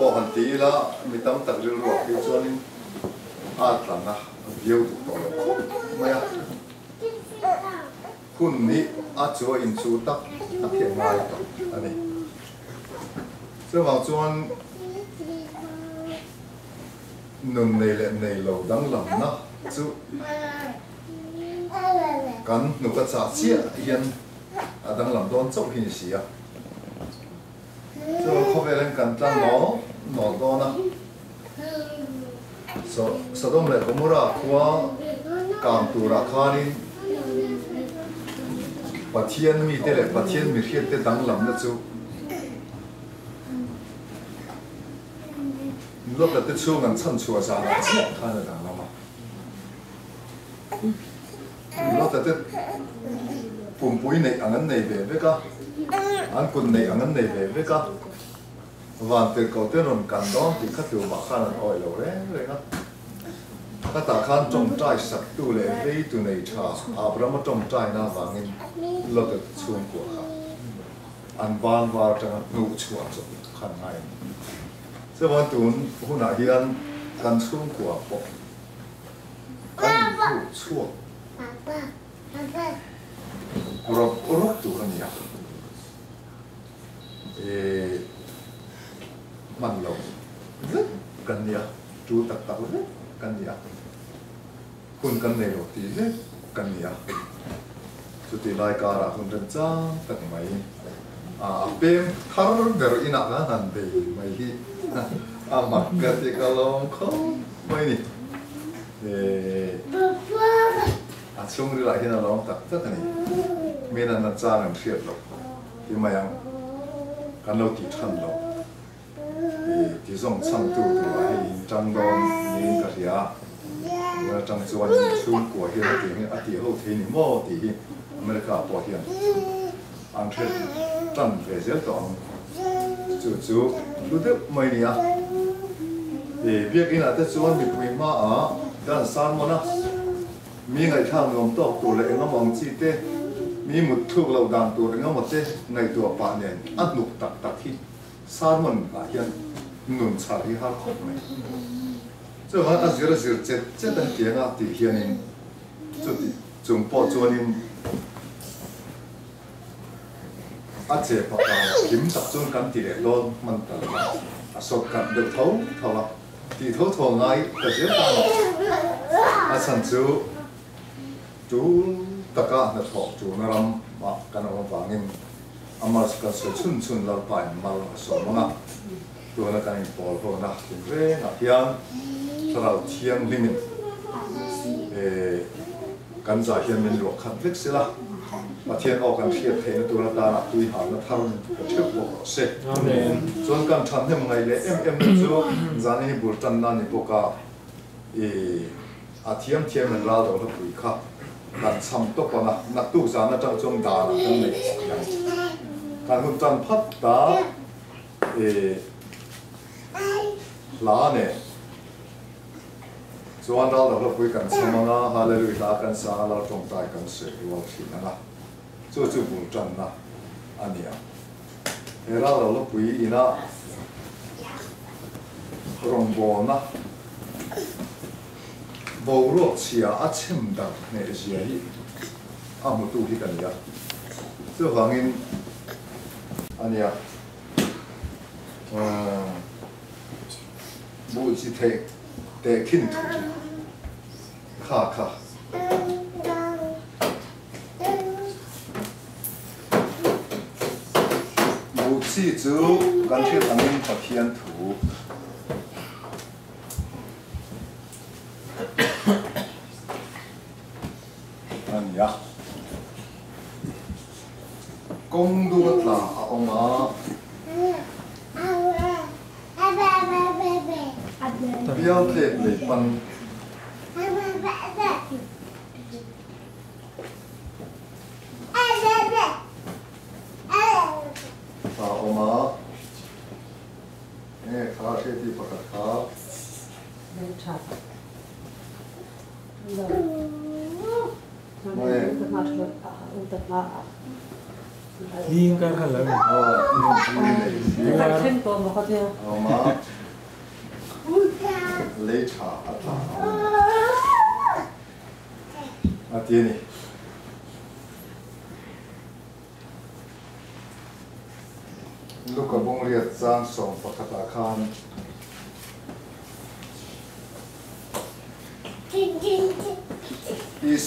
po han ti la mi tam tak ril ro ki chuan in a tlang a view tu to lo mai a hun ni a chu in chu tak a phe ngai to ani so vào chuan nun nei le nei lo dang lam na chu kan nu ka cha chia hian a dang lam don chau hin à, chú so kho ve len kan tlang no no do na so sodom le gomora kwa kam tu ra khanin pathian mi te le pathian mi khiat te dang lam na chu lúc là cái chuông ngàn chân chùa ra là chết khai là đằng lắm lúc là cái bùn bụi này, ăn ăn này về với cả ăn quần này, ăn ăn này về với cả và từ cầu tiên rồi cần đó thì các tiểu bạc khai là ỏi lâu đấy đấy cả các ta khan trồng trái sạch tu lệ với tu này cha Abraham trồng trái na vàng in lúc là chuông của khá ăn vàng vào trong nụ chuột rồi khăn ngay 这วันตุนหุ่นอาเฮียนกันช่วงกว่าปกกันผู้ชั่วกรอบกรอบตัวเนี่ยเอ มันลงรึกันเนี่ยจูตักตักรึกันเนี่ยคุณกันเนี่ยตีรึกันเนี่ยสุดที่รายการคุณเรนจ้าตักไหมอ่าเป็นคาร์บอนเดอร์อินักนันเดย์ไม่ฮีอ่ามักกะติกาลองคงไม่นี่เอ่ออาชงรีลาที่น่าลองตักตักนี่มีนันจ้าหนังเสียดหรอกที่มายังกันเราติดขันหรอก thì song chang tu tu a hi chang don ni ka ria wa chang chuan ni sung ko hi na ti ni a ti ho the ni mo america po hian ang thiat chan ve zel to chú chú lúc mấy nè thì biết cái nào tới chuan bị quỳ ma à đàn san mà na mi ngày thang ngom to tụ lệ ngom mong chi tê mi một thuốc lâu đàn tụ ngom một tê ngày tụ bà nè ăn nục tắc tắc hi san mình à hiện nôn chả đi har khóc mày cho hắn ăn zero zero chết chết đến tiếng à thì hiện in chút chúng bỏ chuan in a che pa ka kim tak chun kan ti le lon man ta a sok kan de tho tho la ti tho tho ngai ka je ta a san chu chu ta ka na tho chu na ram ma kan ngin amar ska se chun chun lar pai mal so manga tu na kan pol ho na ti re na hian sarau thiam limin e kan za hian min ro khat vek se la ma thian au kan thiat the na tu na ta na tu ha na thar ka che po se amen chon kan tham hem ngai le em em chu zan ni bur tan na ni poka e a thiam thiam en ra do na pui kha kan cham to pa na na tu za na chang chong da na kan le 방금짠팥다 예. 라네 조한다라고불간성하나할렐루야간사라 종다이간세월피나가저주부짠나아니야 에라라로부이이나롱보나보로치야아침당내시야이 아무도 희간이야저광인 아니야. 어, 뭐지 대 대킨 카카. 뭐지 저 간체 담는 바퀴한 두. 아니야. 공도 같다. 红毛。嗯，阿爸，阿爸，阿爸，阿爸。不要在那帮。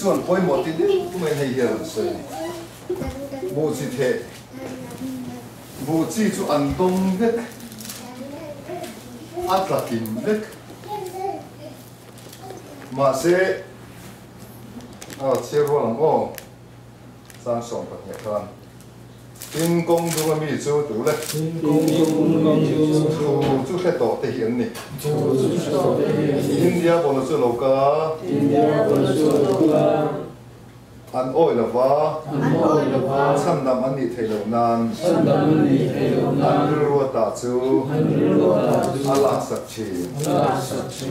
Đi xuân một tí đi cũng mới hay hiểu rồi vô chi thế vô chỉ chú ăn đông đất ăn là kim đất mà và nhẹ khan in công du cái mi chú đủ đấy liên công công công chú chú chú cái tổ thể hiện này chú chú sổ đề India bọn nó chú lâu cả India bờ chú lô la ăn ôi là va chăm năm ăn đi đi hay lâu ăn rùa ta chú ăn lô ta chú Allah sắc chi la sát chi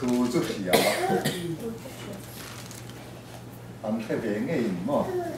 thu chú hiểu mà ăn thế về nghe mà ăn thiệt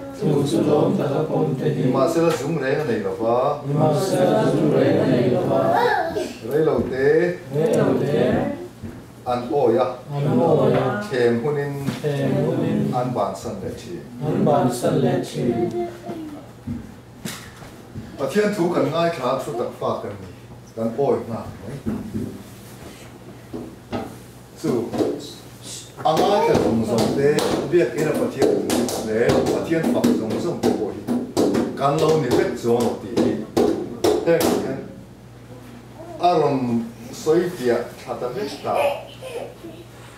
hi mà sẽ là chúng rẻ cái này là va mà sẽ chú rể này là va lấy lâu tế về đầu thế ăn ôi à ăn ôi à kèm hôn in thêm nên ăn bản sân để chi ăn bàn sân lệ chi và thiên thủ cần ngay khá chút đặc pha cần cần ôi mà chú dòng dòng tế biết cái là phát thiên để phát thiên phật dòng dòng tế bồi cần lâu ni biết dòng tí thế cái aron soi tia thata biết ta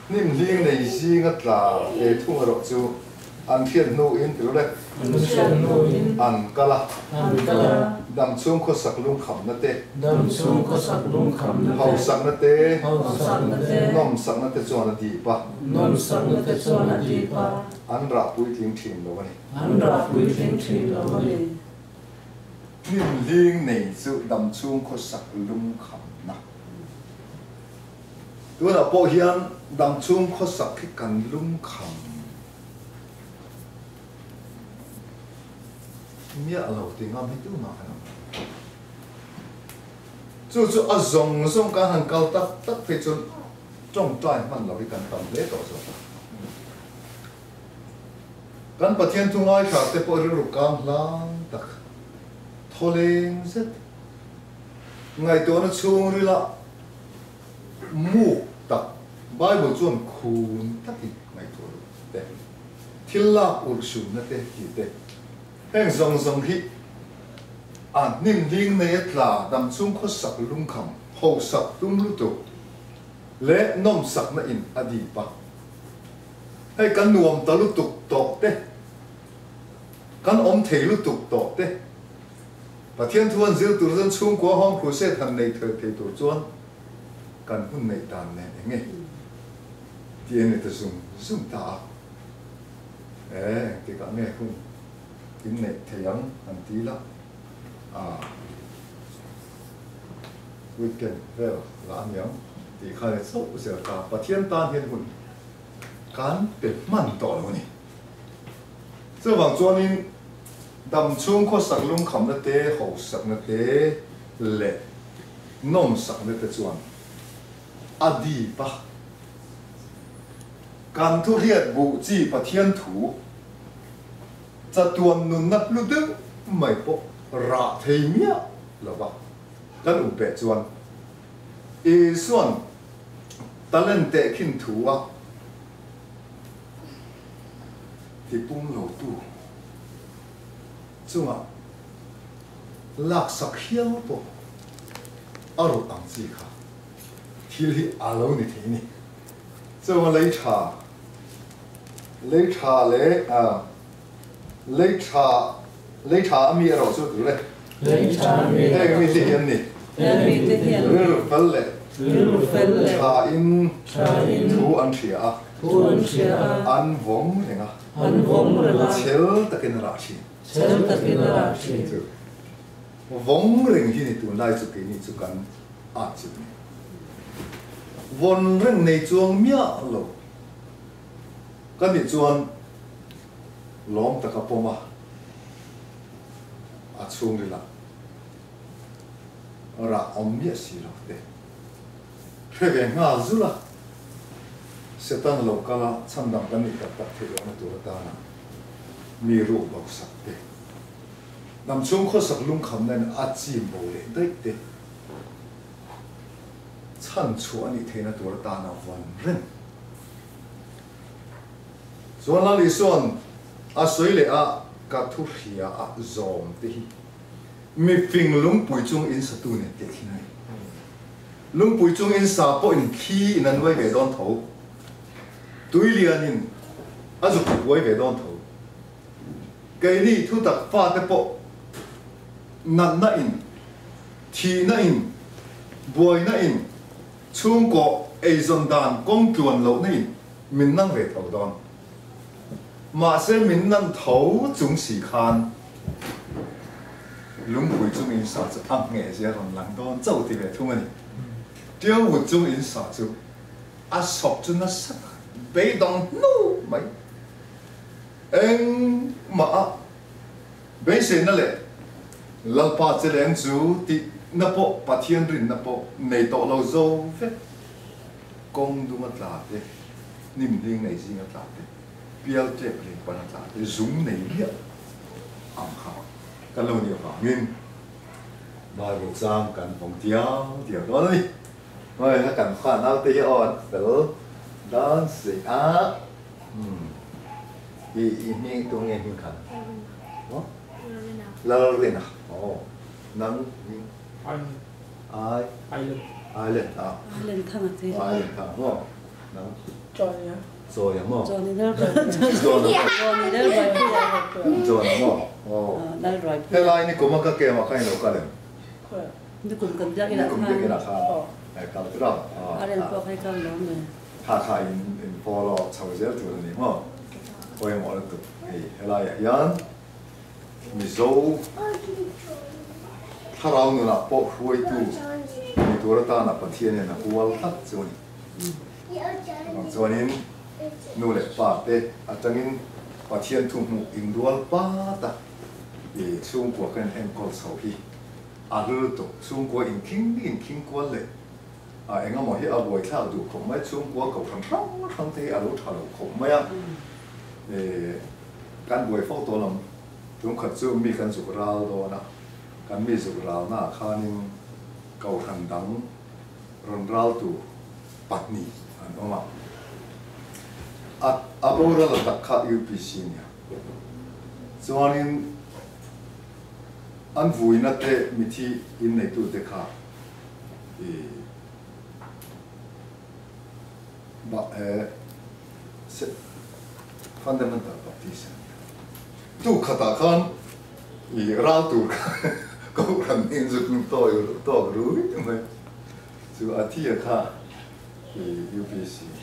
nim liêng này gì ngắt là để thu ngờ chú ăn thiên nô in ดำงซุ่มก็สักลุงขำนัะเต้ดำงซุ่มก็สักลุงขำนัะเต้เฮาสักนัะเต้เฮาสักนัะเต้น้อมสักนะเต้ชวนดีปะน้อมสักนะเต้ชวนดีปะอันราปุยทิ้งทิ้งแล้ววันนี้อันราปุยทิ้งทิ้งแล้ววันี่นิ่มเลี้ยงในสุดังซุ่มก็สักลุงขำนะตัวเราพอเฮียนดำงซุ่มก็สักที่กันลุงขำเมียเราติงามให้ดูมาขนา chú chú à zong zong hàng cao tắc tắc phải chú trong toại mình là cái cần tâm lễ tổ rồi kan pathian tu ngai kha te po ru kam lang thôi tholeng zet ngai to na chung ri la mu tak bible chuan khun taki ngai to te thilla ur อะนิ่มดิ้งในตลาดำซุ่มข้อสักลุงคำหูสักตุ้มลุตุและนมสักนั่นอดีปะให้กันนวมตะลุตุกตอกเต้กันอมเทลุตุกตอกเต้ปะเทียนทวนซิลตุรจันซุ่มกัวห้องผู้เสทำในเธอเทตัวจวนกันหุ่นในตามแน่ไงเที่เอ็นตะซุ้มซุ่มตาเอ๋เที่กันแม่คุณกินในเทียงอันตีละ weekend vel la miang ti khai so se ka pa thiên tan hian hun kan pe man to lo ni so wang chuan in dam chung kho sak lung kham na te ho sak na te le nom sak na te chuan adi pa kan thu riat bu chi pathian thu cha tuam nun nat lu de mai po ราเทียหรือว่ากันอุเบชวนอีส่วนตะเล่นเตะขึ้นถูว่าที่ปุ้งเหลาตู้จังหวะหลักสักเฮียวปะอารมณ์อังสีค่ะที่ลีอารมณ์นี่ทีนี่จังหวะเลยชาเลยชาเลยอ่าเลยชา lấy cha mi Ê mi ti hiền ni. Em mi hiền Ril fel le. Lu fel le. Cha in. Cha in. Thu an thia a. Tuan sia An vong lenga an vong ra Chel takin ra chi. Sel ta ki ra chi. Vong ring hi ni tu nai chu ki ni chu kan a chu ni. Von ring nei chuang mia lo. Kan ni chuan Lom taka poma 阿聪里啦阿拉昂灭西了对确定阿日啦西藏老嘎啦唱到等你等到天个了多了大脑迷路往上的那么中国是龙是能看到阿吉姆的对对唱错你听那多了大脑反问昨晚那里算阿水里啊 ka thu hria a zom te hi. Mi phing lung pui chung in sa tu ne te khi nai. Lung pui chung in sa po in khi in an wai ve don tho tui lian in, a zu pu wai ve don tho cái ni thu tak pha te po, nan na in, thi na in, buai na in, chung ko ai zon dan kong tuan lo na in, min nang ve thau don mà sẽ mình năn thấu chúng sĩ khan lung bùi chung in sa chu ang nghe sẽ còn lắng đón châu thì về thung anh tiêu vụ chung in sa chu a sọc chu nó sắc bê đồng nu mấy em mà bê sẽ nó lệ lalpa pa chế lên chú thì nó bộ bà thiên rin nó bộ này tổ lâu dâu phết công đúng mất là thế niềm tin này gì mất là thế bial te pling pan ta te zum nei lia am kha ka lo ni ha ngin ba go chang kan pong tiao tiao đó đi rồi nó cần khoa nào tê on tự đó gì á ừm y y mi tu nghe hình khẩn đó lơ lên à ồ nắng anh ai ai lên ai lên à lên thang thế そうやも。そうになるから。そうなも。そうになるから。そうなも。なるわけ。で、来年細かけ若いのお金。これ。で、これ、これだけだ。これだけだ。はい。はい、かぶら。あれ、これ、かぶら。ค่ะค่ะอินอินพอเราชาวเจ้าตัวนี้มั้งโอ้ยหมอแล้วตัวไอ้อะไรยันมิโซถ้าเราหนูนับปอกรวยตู้มีตัวเราตาหนับปะเทียนเนี่ยนะกูว่าตัดส่วนส่วนนี้ นูเล็กปาเตะอาจารย์นินปะเทียนทุ่มอินดวลป้าตาเอช่วงกว่ากันเอ็มกอลสาวพี่อาลูตุช่วงกว่าอินคิงนี่อินคิงกว่าเลยอาเอ็งก็มองที่อาบวยข้าวดูคงไม่ช่วงกว่ากับทั้งทั้งทั้งที่อาลูทารุคงไม่อะเอการบวยฟอกตัวลำถึงขัดซึ่งมีการสุกราวตัวนะการมีสุกราวหน้าข้านิ่งเก่าขันดังรอนราวตัวปัดหนีอันนั้น Aborada kayu pisinya. Soanin an vui na te mithi in nei tu te kha. Ba eh fundamental baptism. Tu khata khan i ral tu ko ran nin zuk nu to yu to ru. Su atia kha UPC.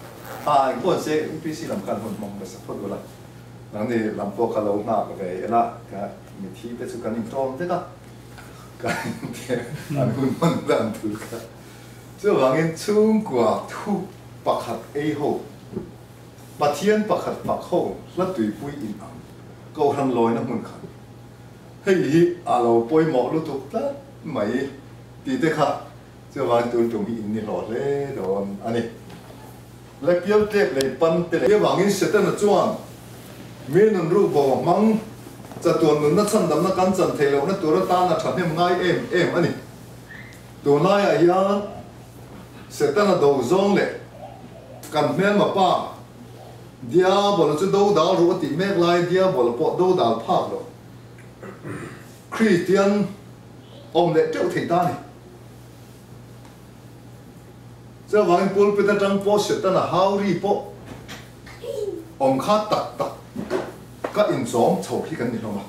à anh con sẽ PC làm căn hộ mong cái sắp thôi rồi nắng thì làm phố khá lâu nạp về cái là cái mình thi tới cái những tròn thế đó cái thế anh ừ. cũng muốn làm thứ cả chứ là cái Trung Quốc thu bạc hạt ấy hồ bạc thiên bạc hạt bạc hồ là tùy bùi in ẩm câu hàng lối nó muốn khăn hay ý à lâu bôi mỏ lúc tục đó mấy tí thế khác chứ là tuần trùng in đi lọt đấy rồi anh ấy le piau tlek le pan te le wang in setan a chuan mi nun ru bo mang cha tuan nun na chan dam na kan chan the lo na tur ta na tha hem ngai em em ani tu na ya ya setan a do zong le kan me ma pa. Dia bol chu do dal ru ti mek lai dia bol po do dal phak lo christian, ông le teu thei ta này. จะวางปูลเป็นจังปอเสร็จตั้งแต่ฮาวรีปอมข้าตักตัก ก็อินสองโฉบที่กันนี่ลงมา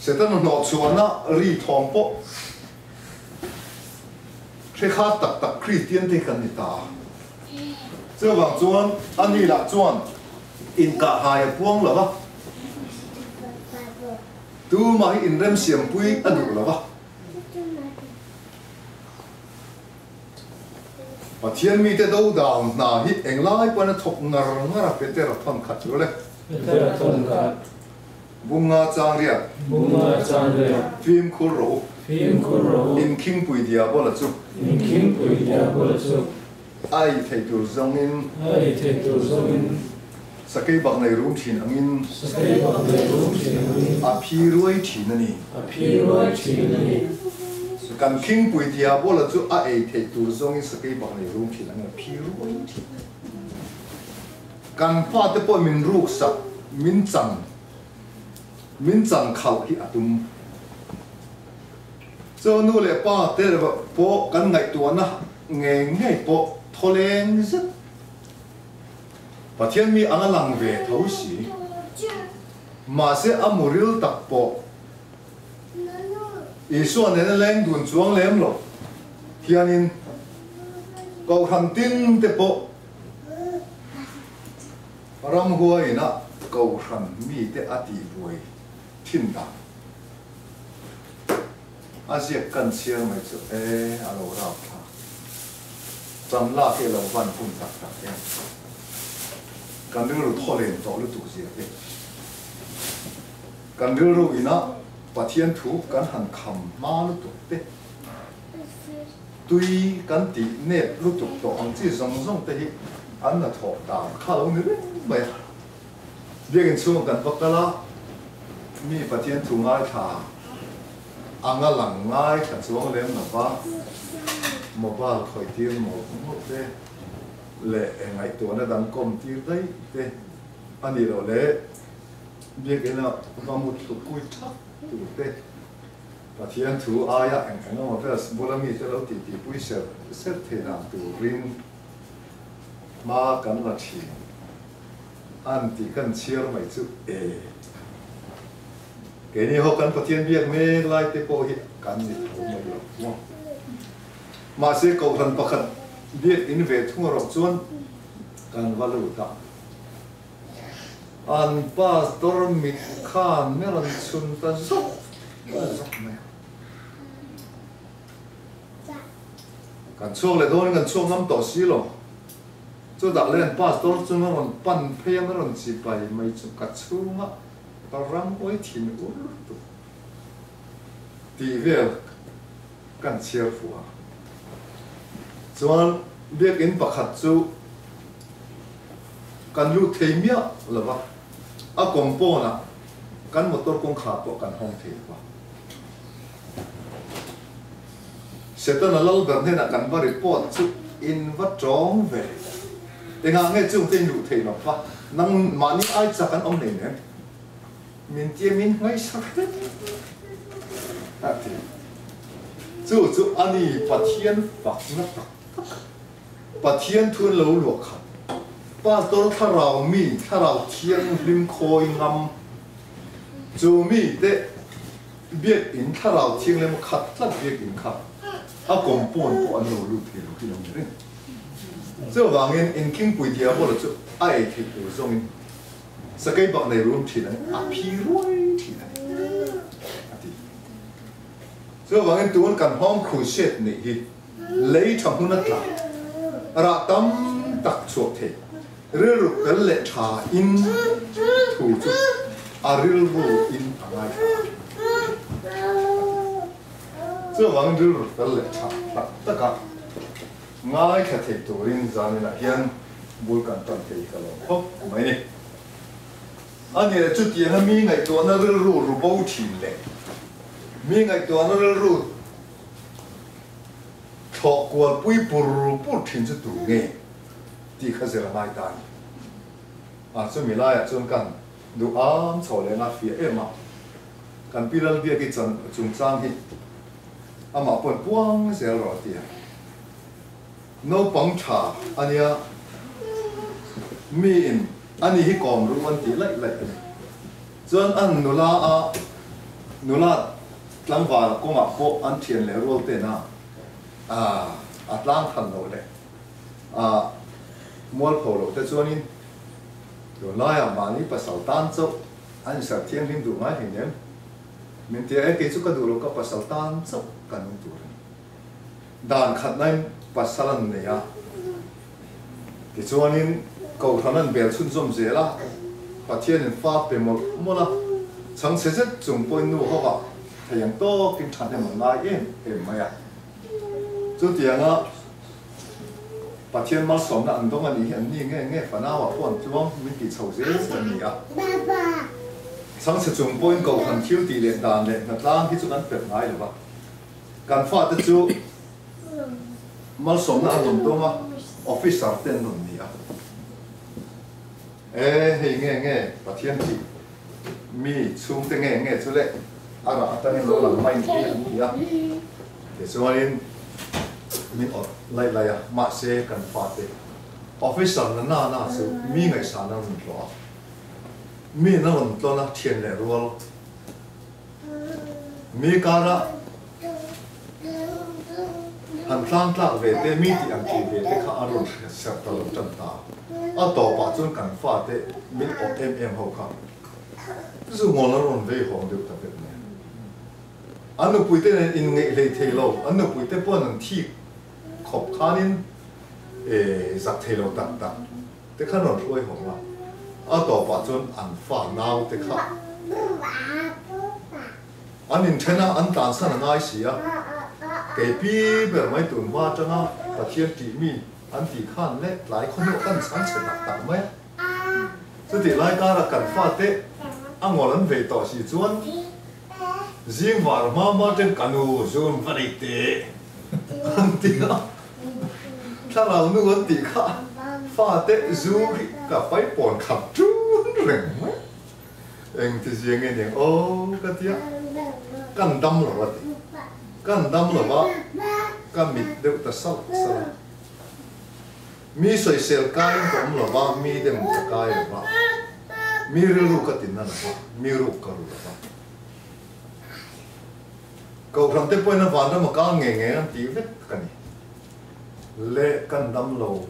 เสร็จแล้วหนอชวนนะรีทองโปะใช้ข้าตักตักคริสเตียนที่กันนี่ตาเจ้าบางจวนอันนี้ละจวนอินกะหายพวงหรอวะดูมาให้อินเริ่มเสียงปุ้ยอันดูหรอวะ và thiên mi tế đâu đào na hít anh lai quan là thọc ngar ngar à bete ra thon khát rồi đấy bete ra thon khát bunga chang ria. Bunga chang ria. Phim khu rổ phim khu rổ in kim bùi dia bơ là chụp in kim bùi dia bơ là chụp ai thầy tu zong in. Ai thầy tu zong in. Sakai bak nei rum thin angin sakai bak nei rum thin angin api ruai thin ani. Api ruai thin ani กันคิงปุยเดียบอละจุไอเทตูจงอิสกายบักในรูมทีนังอาพีรวยทีกันฟาดปอมินรูกสักมินจังมินจังเขาที่อาตุมเจ้านู่นเลยป้าเตะแบบโปกันไงตัวนะเงยไงโปทอเลงซึปะเทียนมีอังลังเวทเขาสีมาเสอมูริลตักโป อีส่วนนั้นแรงดุนจวงเล็มหรอกเทียนินก็ทันติ้งเตโป ram huai na ko ran mi te ati buai thin da asia kan chiang mai chu e alo ra tha cham la ke lo van phun tak tak e kan ru ru tholen to lu tu sia e kan ru ru và thiên thủ gắn hàng khẩm ma lu tục te tuy gắn tỷ ne lúc tục to ang chi rong rong te ăn là thọ ta khá lâu nữa mày à. việc in chung kan bak la, mi pathian thu ngai tha anga à lang ngay kha xuống lên là ba tiên một công thức mo lệ ngày tuổi nó đang dang kom đấy dai anh đi rồi lệ. Việc cái nào ba một tục quy tắc tu te pathian anh aya ang ang mo pe bolami te lâu ti ti pui ser ser the na tu rin ma kan la thi an ti kan chiar mai chu e. Ke ni ho kan pathian biak me lai te po hi kan ni tho mai lo mo ma se ko ran pakhat biak in ve thung ro chuan kan valu ta an pas tor mit khan me ran chun ta zo zo mai kan chuang le don kan chuang ngam to si lo. Chu dak len pas tor chu ma ron pan phe ma ron chi pai mai chu ka chu ma. Ta ram oi thin u tu. Ti vel kan chiar fu a chuan biak in pakhat chu kan lu theimia lova na kompona, kan motor kong kha po kan hong thei wa setan gần thế hena kan ba report chu in va chong ve. Te nga nge chung ten lu thei pha. pa. Nang mani ai cha kan om nei ne. Min tie min ngai sa ta ti chu chu ani pathian pak na ta pathian thun lo lo kha. pa tor bản tôi thà tharau mi thà tharau thiang lim khoi ngâm chu mi te biết in tharau thiang lim khat tlat biết in khat a kom pon po an lo lu the lo kinong re so wangin in king pui dia bo chu a e thi pu zong in sakai bak nei room thi nai a phi roi thi nai so wangin tuun kan hom khu shet nei hi lấy thằng hun nát ra tâm tắc chuộc thế รือลุกกันเละชาอินถูกจุดอาริลบูอินอะไรชาเจ้าวังรือลุกกันเละชาตักตะกะง่ายแค่เทตัวรินจามินะเฮียนบุลกันตันเตยกันลงพบกูไม่เนี่ยอันนี้จุดที่ทำมีไงตัวนั้นรือลุกรูบูทีเลยมีไงตัวนั้นรือลุกทอกวนปุยปุรุปุถินจะดูเงี้ย ti khá mai tan à chu mi lại à, cho cần đủ ám chầu lên là phía em à cần pi lần bia ki chan chung chang hi à pon puang buông ro rồi no bóng trà anh mi in ani hi kom ru man ti lai lai chuan anh nô la à nô la lăng vào có mà có anh thiền lệ rồi tên à. À à lăng lo rồi đấy à mua phổ lộ thế cho nên rồi nói à bạn ní bắt sầu tan chốc anh sợ thiên linh đủ ngay hình nhé mình thì ấy cái chút cái đủ lộ cái bắt sầu tan chốc cần đủ đàn khát này bắt sầu lần này à thì cho nên, cầu thằng anh bèo xuân zoom dễ la và thiên linh phát bề một mua la chẳng sẽ rất dùng bôi nụ hoa hoa thì yang to kinh thành em mà lai em em mày à cho tiền á 把天猫爽的很多啊！你很你爱爱烦恼啊，不然就往面给抽些什么啊？爸爸，上次中波狗很 Q 地连单的，那当去做俺本来了吧？干发的就猫爽的很多嘛，office 上电弄你啊！哎，嘿爱爱把天气咪冲的爱爱出来，啊啦，等你老人买你啊，也说你。 Mi lại lại à mà sẽ cần phát đấy officer là na na sự mi ngày sáng nó mình lo mi nó mình lo nó thiên lệ rồi mi cả ra. Hành lang lạc về thế mi ăn kỳ về thế khá ăn rồi sẽ tao làm chân ta. À tổ bà chân cần phát đấy mi ở em em hậu khang dù ngon nó rồi về hồng được tập việc này anh nó bùi tên in nghệ lệ thế lâu anh nó khóc khăn bữa giặc thi lâu tặng tặng thế thelo nó tak hổng khan à tổ bà a ăn phá nào thế an Anh nhìn thấy kha Anh in thena ngay tan san ngai bí ke mấy tuần hoa cho nó changa thiên thian ti mi anh ti khăn le Lại không no kan san che tak tak mai Thế thì lại ka là kan fa te Anh ngồi lên về tổ si chuan riêng vào mà mà trên canu zoom phải thế anh tiếc ta là nu anh tiếc khá pha tệ du cả phải bọn khắp chú rừng anh thì riêng anh này ô, cái tiếc cần đâm là vậy cần đâm là vậy cần mít đều ta sao sao mi soi sel kai cũng là vậy mi dem kai là vậy mi ru cái tin là vậy mi ru cái là vậy cầu thằng tiếp bên nó vào nó mà cao nghề nghề nó tí vết cái này lệ căn đâm lầu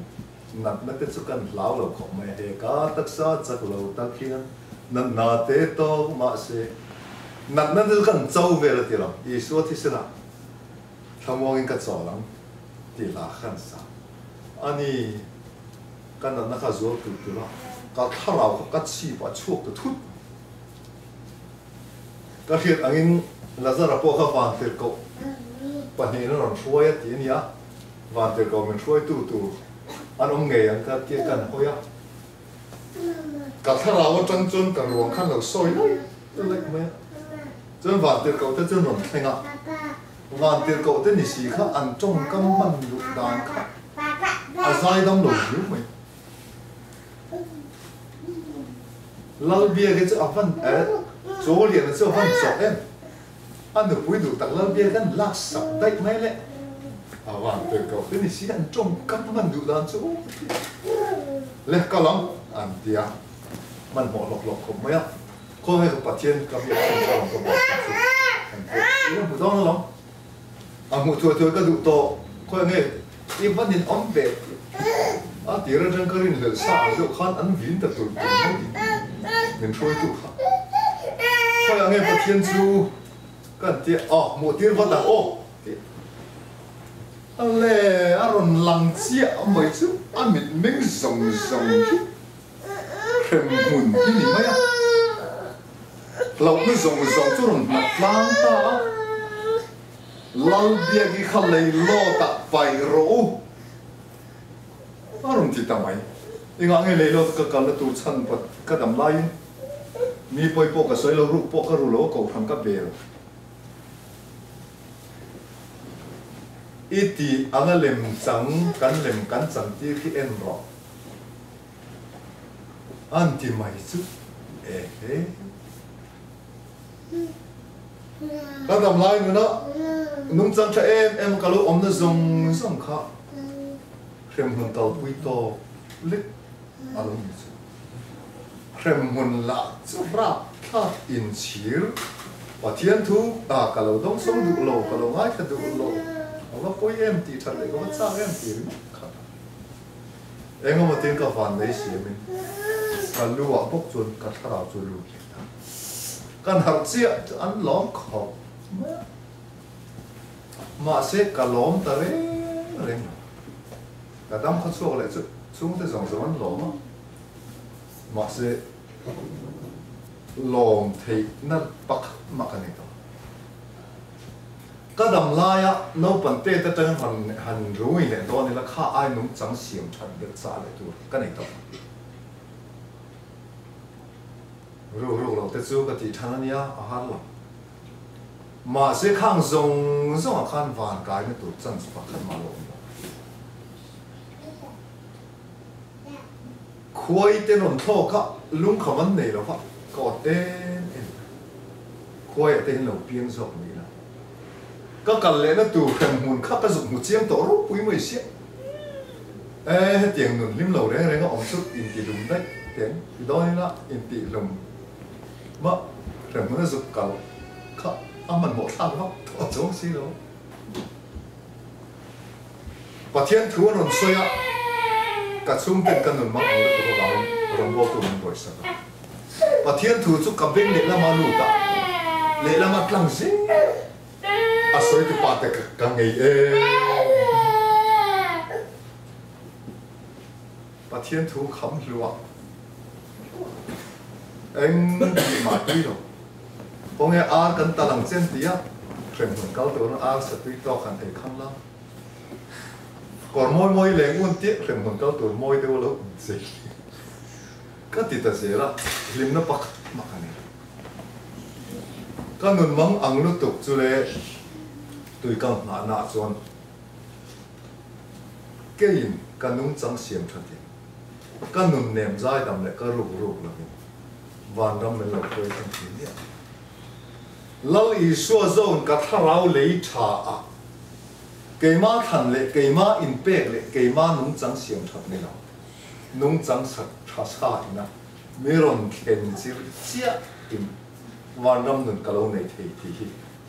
nặng nặng tiếp xúc căn lão lầu khổ mẹ hề, cá tắc xa chắc lầu ta kia nặng nà tế tô mà sẽ nặng nặng tiếp căn châu về là tiền lòng ý số thì sẽ là thằng mong cái chỗ lắm, thì là khăn sa. Anh căn nặng nặng khá dối từ từ đó cả thằng lão có chi bà chuộc cái thút. Cái hiện anh là rất là po kha van tir ko pa ni no ron thoi ti nhá và từ cầu mình xuôi tu tu tu anh om nge an ka ti kan hoya ka thara wa chang chun ka ruang khan lo soi lai. Lấy lek me và từ cầu tới te chun thành ạ và từ cầu tới ni si khác ăn trong kam mặn lục đàn khác à zai dam lo yu mày lâu bia cái chữ van ế chỗ liền là chữ ăn chỗ em anh được quý đủ tặng lâu bia cái lạc sập đấy mấy lệ à vàng từ cầu thế này xí ăn trông cắm mình đủ đàn chỗ lệ cao lắm anh tia mình bỏ lọc lọc không mấy á có hay gặp thiên cầm việc không cao lắm có bỏ sạch sự anh tia nó bù đông lắm. À một tuổi tuổi cái đủ to. Có nghe đi vẫn nhìn ấm về à tia ra chân cái này là sao rồi khăn ăn vin tập tuổi mình thôi tụ có nghe bạch thiên chú kan ti oh mu tir va da oh ale rồn lăng chia mai mình amit rồng zong zong khem mun hi mấy à lâu nó rồng rồng chú rồn mặt tlang ta lâu bia gi khalei lo phải pai ro aron ti ta mai inga nge le lo ka ka la tu chân pat ka đầm lai mi poi cái xoay soi lo ru po ka ru cầu ko tham ka rồi. Iti anga lem chang kan lem kan chang ti ki en ro. Anti mai chu e he ka dam lai nu na nung chang cha em em ka lo om na zong zong kha. Krem hun tal pui to lit along ni chu krem hun la chu ra kha in chir pa thian thu à, ka lo dong song du lo ka lo ngai kha du lo ama poi em ti thar le ko cha em ti cả đâm khát số lại chút xuống tới dòng dòng lỗ mà mà sẽ lồng thì nó bắt mà cái này đó cái đầm lai á nấu bẩn tê tới tới hành hành rủi này đó này là khá ai nung chẳng xiêm chân được xa lại tu cái này đó rồi rồi rồi tới chỗ cái thì thằng này á hát lắm mà sẽ khang dòng dòng khăn vàng cái này tu chân phải khăn mà lồng ควายเต้นนท่อก็ลุงขมันไหนแล้วก็กอดเต้นควายเต้นเราเพียงสองนี้นะ ี้ ก็กันเลยนะตู่แข่งหุ่นข้าประสบหัวเจียงต่อรูปปุ้ยไม่เสียเอ๊ะเตียงหนุนริมเหล่าเร่งเร่งก็อมสุดอินตีลุมได้เตียงอีดอยละอินตีลุมมะแข่งมันสุดเก่าข้าอามันหมดทางแล้วถอดจงสิแล้วปะเทียนถือว่าหนุนสวยอ่ะ ka chung ten kan nun ma ang le ko ga ron bo tu mun boi sa ka pa thian thu chu ka beng le lama lu ta le lama tlang zing a soi tu pa te ka ka ngei e eh. pa thu kham lua. Anh mà đi rồi ông nghe ar cần ta lang chen tia. Khem cao kal nó ar sẽ tuy to khan thei khăn la. Còn môi môi lên uốn tiếc thì mình cao tuổi môi đâu lâu gì cái thì ta dễ lắm lim nó bạc mặc này cái nôn măng ăn nó tục chú lệ tùy cầm nã nã chuan cái in cái nung trắng xiêm thật đi cái nôn ném dai đầm lệ cái rục rục là mình. Van ram mình là tôi không thế này lâu ý xua zone cái thao lấy trà à cái má thần lệ cái má in bẹc lệ cái má nung trắng xiêm thật này nào nung trắng sạch thà sa thì na mi ron khen chỉ chia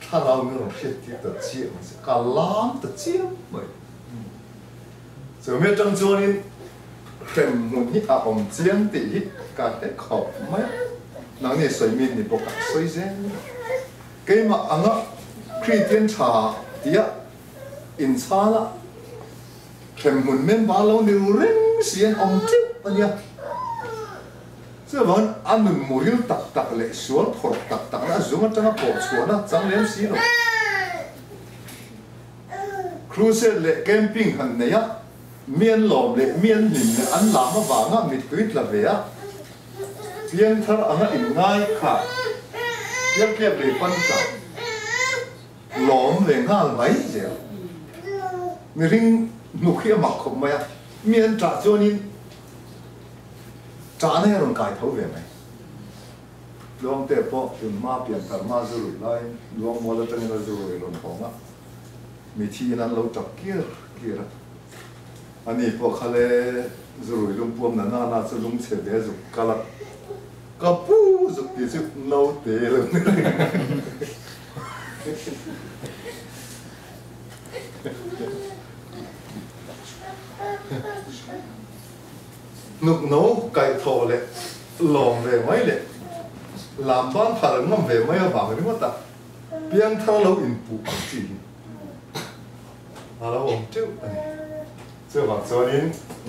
in van ram nun kalau này thì thì thà lao mi ron thiết thì tự chia mà sẽ cả lam tự chia mới rồi mi trăng cho nên khen muốn hít à om chiên thì cả cái khẩu mấy nắng này soi mi ni bốc soi zen cái mà anh á Christian trà tiệt in sala khem mun men ba lo ni ring sian om tip ania so bon an nun muril tak tak le sual phor tak tak na zunga tanga po chuana chang lem si no cruise le camping han ne ya mian lệ le mian lim le an la ma wa nga mit tuit la ve ya pian thar anga in ngai kha pian pian le pan cha lom le ngal mai je mi ring nu khia mặc khom miên trả cho nên trả này rồi cài thấu về mày. Luông tệ po tụi ma biển thằng ma rồi lại luông mua là tên là rồi luôn phong á. Mi chi nan lâu chọc kia kia ra anh ấy po khale rồi luôn buông na na na cho luông xe bé rồi cả bu rồi thì chứ lâu tệ you. นุกโนไก่โทเลยหลอมเวไม่เลยลำบ้านผ่านงมเวไม่เอาบางนี่ว่าตาเพียงทั้งเราอินปูปังจีนอาเราผมเจ้าอันนี้เจ้าบางส่วนนี้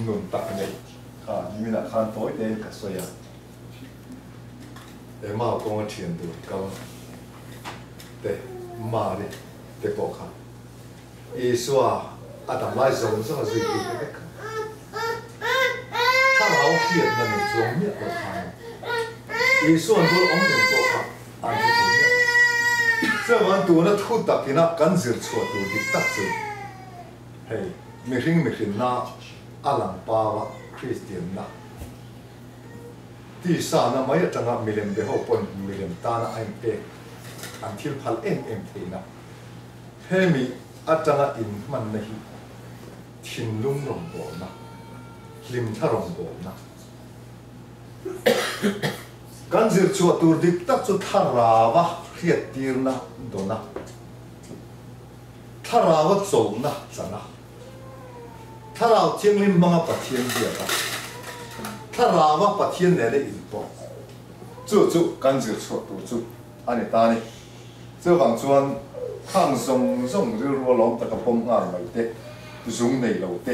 หนุนตักเนี่ยอ่านี่มีหลักการตัวเองกับส่วนยังเอ็มเอากงเทียนดูก็เตะมาเนี่ยเตะปอกค่ะอีสัวอาตมาไล่ส่งส่งสิ่งที่เด็ก กินะกันเสือชัวตัวดิตักจูเฮ้ยมีริงมีริงนะอลังปาวะคริสเตียนนะที่สานะไม่จังกับมิเลมเดฮปนมิเลมตานะไอ้เด็กอันที่พัลเอ็มเอ็มทีนะเฮ้มีอาจารย์อินมันนะฮิทินลุงลงโบนะ 林太郎无毋呐，甘错厝啊拄立得住，塔拉啊嘛迄个町啦毋著呐。塔拉我做毋呐，怎呐？塔拉有证明把我拔田伫诶，嘎塔拉我拔田伫诶，汝认。做足甘，安尼打呢，这房子安，放松松，汝有无攏得到风啊来的，就想累落的。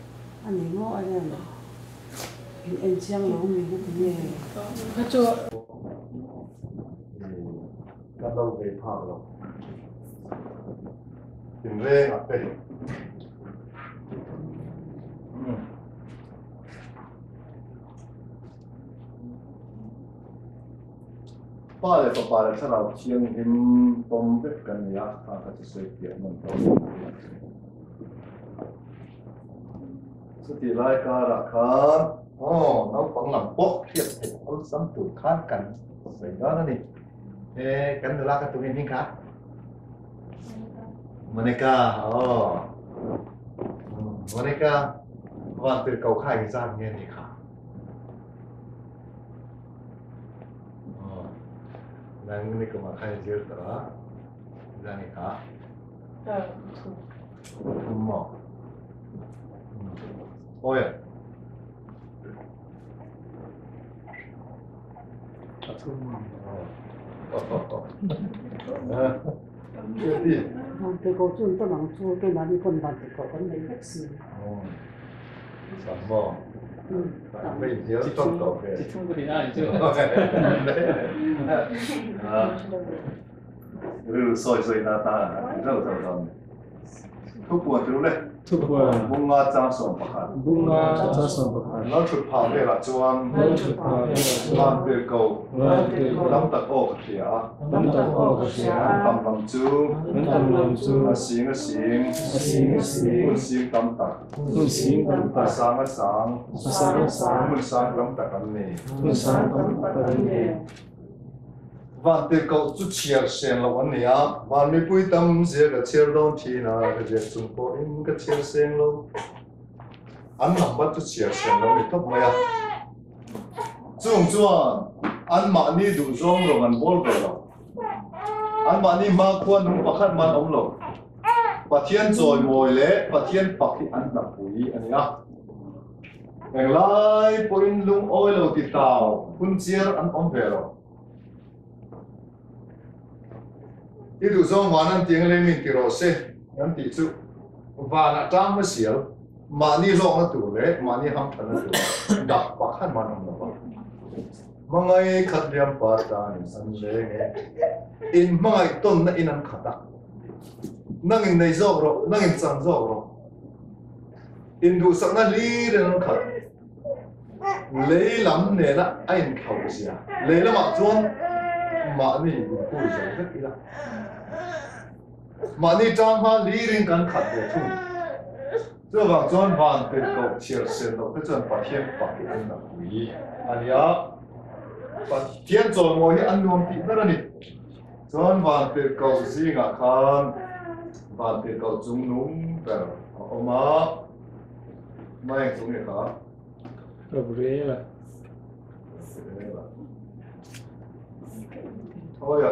아니 뭐 아니야. 엔지양 너무 미국이네. 그렇죠. 간다고 배파하고. 인생 앞에. 빠에서 빠를 찾아 지형이 빔 범백간이야 아까 쓸 기억은 더 ติรายการะคันอ๋อน้องฝังหลังโป๊ะเทียบเทียสัมผัสข้างกันใส่ด้านนั่นนี่เอ๊กันเดลากันตรงนี้นี่ครับมาเนกาอ๋อมาเนกาว่าเป็นเก่าข่ายซ่านเงี้ยนี่ครับนั่งนี่ก็มาข่ายเยอะแต่ละด้านนี่ครับถูกถูกหมอก oh, sama, Hmm. tapi dia tak tahu. 这冲不点啊，你就 à ừ soi soi na ta rất là rất thuốc buồn từ đấy 突破 mong nga trang song bạc hạt bunga jasa bakar. nó chụp phàm đây là chuan Nó chụp phàm Đây là chuan. làm việc cầu Làm việc cầu. lắm tật ô cái kia Nắm tập ô cái kia. tầm tầm chú Nắm tầm tầm chú. là xiên là xiên xiên là xiên. muốn xiên tầm tật Mun là sáng Sáng là sáng. muốn sáng tầm tật anh này Mun sang kampa ini và từ cầu chút chia sẻ là vấn đề á và mi pui tâm zia cái chia don thì là cái việc chúng po in cái chia sẻ luôn anh làm bắt chút chia sẻ là mi thấp mày à chúng chuan anh mà ni đủ rong rồi anh bol rồi lo. Anh mà ni ma quan đúng bắt khát man ông lo. Và thiên rồi ngồi lẽ và thiên bạc thì anh làm bùi anh nhá ngày lai point lung ôi lâu thì tao phun chiar anh ông về rồi đi đủ dòng mà anh tiếng lên mình thì rõ xe anh tỷ trụ và là trang mới xỉa mà đi rõ nó tủ lệ, mà đi hâm thần nó đủ đặc bạc khăn mà nó nó mà ngay khát liêm bà ta nhìn sân lệ nghe. In mà ngay tôn nó in ăn khát à nang in này rõ rồi nâng in sang rõ rồi in đủ sắc nó lý để nó khát. Lấy lắm nè là anh khẩu xỉa lấy lắm mà chuông, mà ni cũng vui rồi rất là. 嘛，你张凡理论跟他不同，这帮砖贩子狗吃屎，那个砖把天把地弄的鬼，哎呀，把天造物的安危比哪样呢？砖贩子狗屎啊看，砖贩子狗中农，白，我妈，买中你卡，不勒了，是勒吧？讨厌，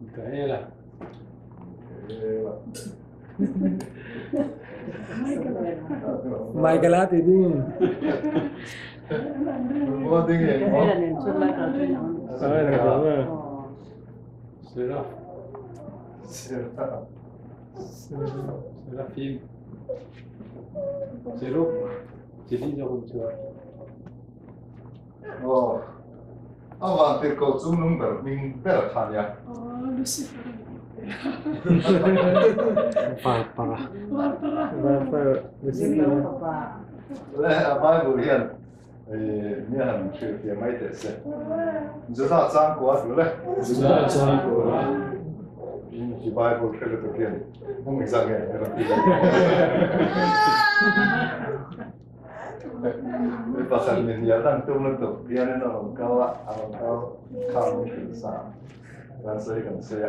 不勒了。Lại cả chuyện nào Sai là đúng rồi. Ờ. Seraf. Seraf. Serafim. Jauh jauh. Ồ, ông vào từ cầu chúng nung bờ mình rất là thàn ya. Oh, Lucifer. Parah. Parah. Di Jadi sini. apa Pak? Lẽ à bài bùi hiền, nghĩa hẳn trừ tiền mấy tệ xe. Chúng ta trang quá rồi Pasal ni dia Chỉ bài bùi dia ni tiền, không mình sang kau Bây giờ dan saya kan saya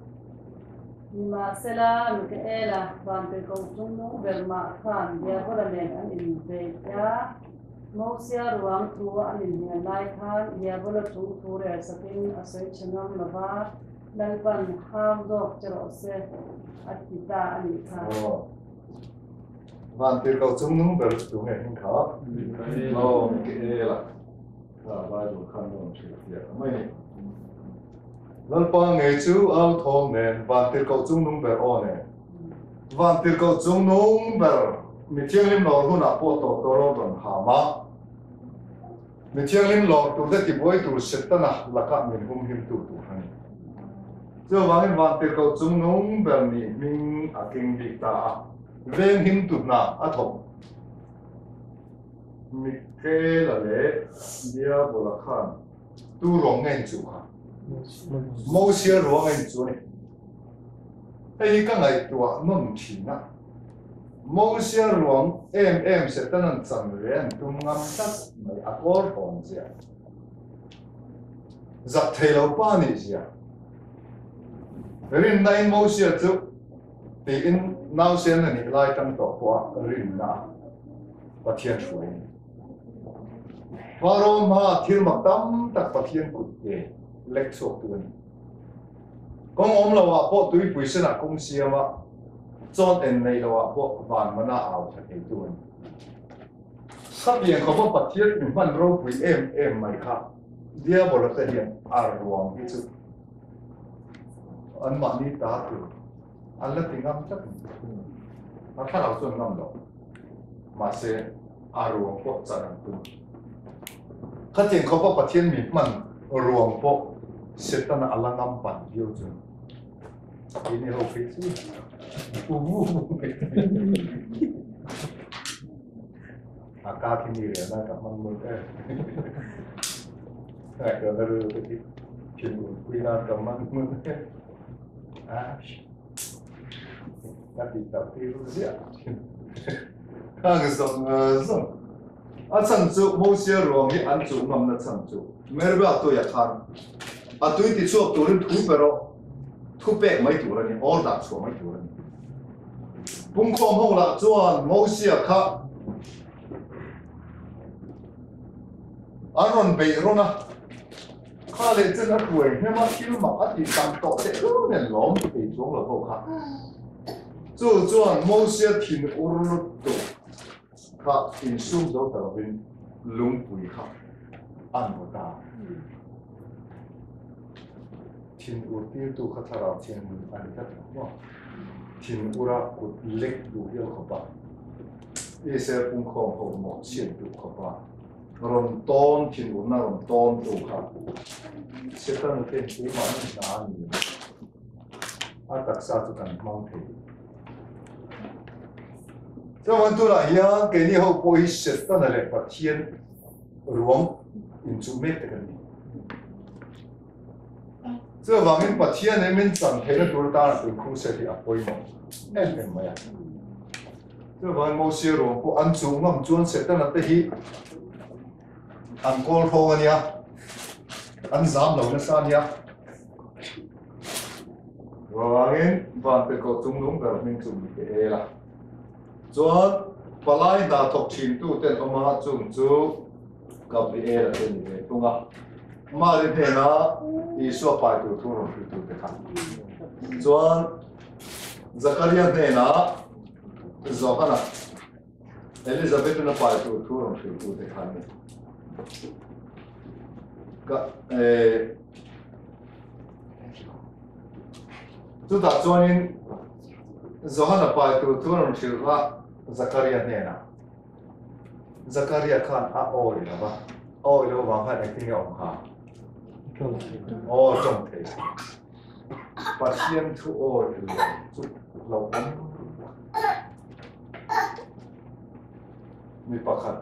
Marcela Micaela Van Consumo Belma Khan Diabolamen and in Beta Mosia Ruang Tu and in the Lai Khan Diabola Tu Ture Sapin Asachanam Nava Lalban Ham Dok Jerose Atita and Khan. Van Consumo Bel Tu Hen Khan. No, Micaela. Khan Diabolamen and in Beta Mosia Ruang Tu and in the Lai Khan Diabola Tu Ture Sapin Asachanam Nava Lalban Ham Dok Jerose Atita and Khan. Lần ba ngày chú ao thong nền van tiền cầu chung nung bèo ô nè. Van tiền cầu chung nung bèo mình thiêng lim lò luôn à bộ tổ tổ lô đồn hà má mình thiêng lim lò tổ đất thì bối tổ sét tân à là các mình hung hiểm tổ tổ hành. Cho vang van tiền cầu chung nung bèo mi mình à kinh bị ta. Ven hiểm tổ na à thong. mình kê là lẽ dia bộ là khan. Tu rong ngay chủ 某些罗恩族呢，哎，刚来多梦听啊，某些罗 M M 是等人怎人都暗杀没阿哥房子呀，十台楼半呢是呀，人来某些族，对因那些人你来当多花人呐，不天出来，华罗马天马当当不天古的。lecture 半。咁我諗就話，波對培先啊公司啊嘛，John and 你就話波สนา牛出幾เ？สียว่ากอนย่างเขาบอกปฏิเสธมันรู้ปุ๋ยเอ็มเอ็มไหมครับเดี๋ยวบอกเราจะเห็นอารวงที่สุดอันมันนี่ตาตัวอันละถึงอันจักมาถ้าเราส่วนนั่นหอกมาเสียอารวงพวกจันทร์ตัวข้าเจงเขาบอกปฏิเสธมีมันรวมพวก setan ala dia yojo ini hobi sih ubu akak ini ya nak kapan mulai nak kapan mulai cuma kuina kapan mulai ah nanti tapi lu siapa 항상 항상 아상주 모시어 로미 안주 넘나 상주 메르바 ya kan. A tui ti chuak turin thu pero thu pek mai tur ani all da chu mai tur ani pung khom ho la chuan mo sia kha aron be rona kha le chen a tuai e he ma kil ma a ti tam to te lu ne lom ti chung la ho kha chu chuan mo sia thin ur tu kha in sum do ta bin lung pui kha an ta tinurpiltu katara tinmun anikatakwa tinura kut lek du hil kaba ese un kong kong mo sien du kaba ron ton tinur na ron ton du ka setan ten u ma ni na ni atak sa tu kan mong te cho wan tu la yang ke ni ho po i setan le pa tien ruang in chu me te kan ni 这方面把天人民整体的都是当然对空设的啊，不用，哎，什么呀？这方面某些人不按住，我们专设的那得去，按光头的呀， 冒一点呢，你说把赌徒弄去赌给他，说这个两点呢，做个呢，那你这边不能把赌徒弄去赌给他呢，个诶，就打算呢，做个呢把赌徒弄去个，这个两点呢，这个两看啊，哦，了吧，哦，了，往看来挺好看。哦，状提。把先出哦，就老公。没把看。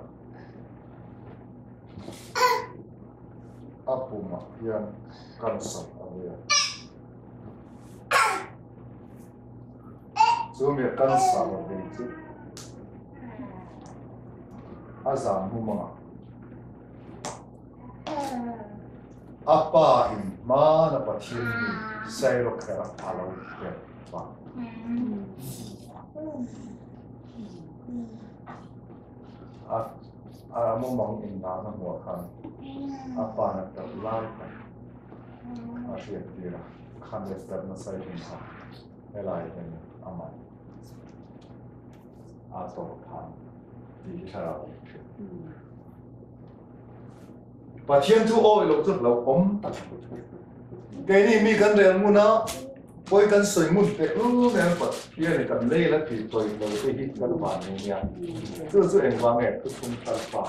apa mak yang kansam. 아빠 임마 나빠 팀 사이로 그래라 발로 그래 봐. 아 아무 망인 나는 뭐 한. 아빠는 또 라이프. 아시에 뒤라. 칸데스 때문에 사이든가. 엘라이든 아마. 아또 칸. 디지털하고. 음. Và thiên thu ôi lộc chút lộc ấm cái này mi cần đèn mua nó ôi cần soi mun để ư nè bật kia này cần lấy là thì tôi tôi cái hít cần vào này nha. Cứ cứ em vang nghe cứ không thật phá.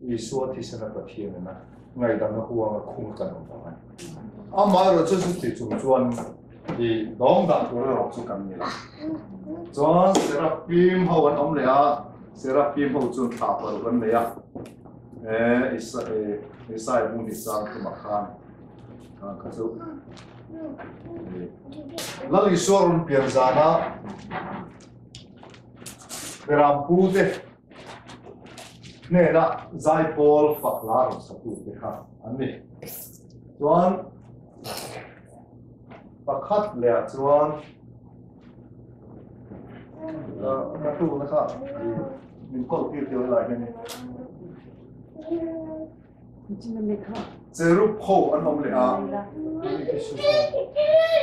Vì số thì sẽ là bật thiên này ngày đó nó huang nó khung cần ông bảo à mà rồi chứ thì chúng chuẩn thì đóng đặt của nó cũng cần nhiều cho seraphim hậu anh ông lẽ seraphim hậu chuẩn tháp ở vấn lẽ à Israel. ne sai munissa alkumakaan. Katso. Niin. Lali suorun niin pierzana. Verran puute. da zai pol faklarussa puuteha. Anni. Tuon. Pakat lea tuon. Mä tuun takaa. Niin kolme irti oli. 요즘은 내가 เจอรูปโผล่อันผมเลยอะ 아니라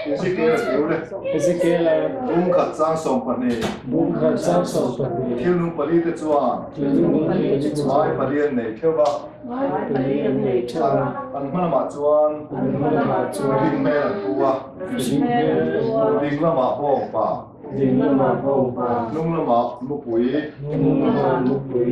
ยูซิเกะรู้เลย Ezekiel บุ้งขัดสร้างสมปนีบุ้งขัดสร้างสมปนีเที่ยวนุ่งปลีเตจวนคือมุงนี้จวดไม้ปลีอันไหนเที่ยวว่า 와이 빨리는 อันต์เนี่ยที่ว่าอันมันมาจวนดิงแม่ละตัวชิมเมรัวดิงละมาพ่อป่า ดินมาโปงปะนุ่งละมาลูกปุ๋ย มุงมาลูกปุ๋ย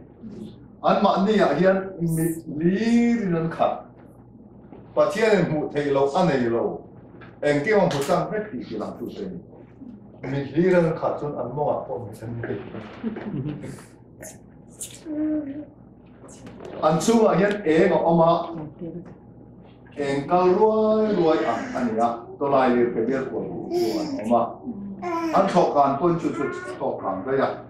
안마안내야 아리안 리리는 카 바티에는 무테일로 안에일로 엔게왕 보상 회피기랑 주세요 미리라는 카툰 안모가 뽀미센데 안추와 현 애가 엄마 엔가 로이 로이 아 아니야 또 라이 베베르 고 엄마 안 초간 본 주주 초간 거야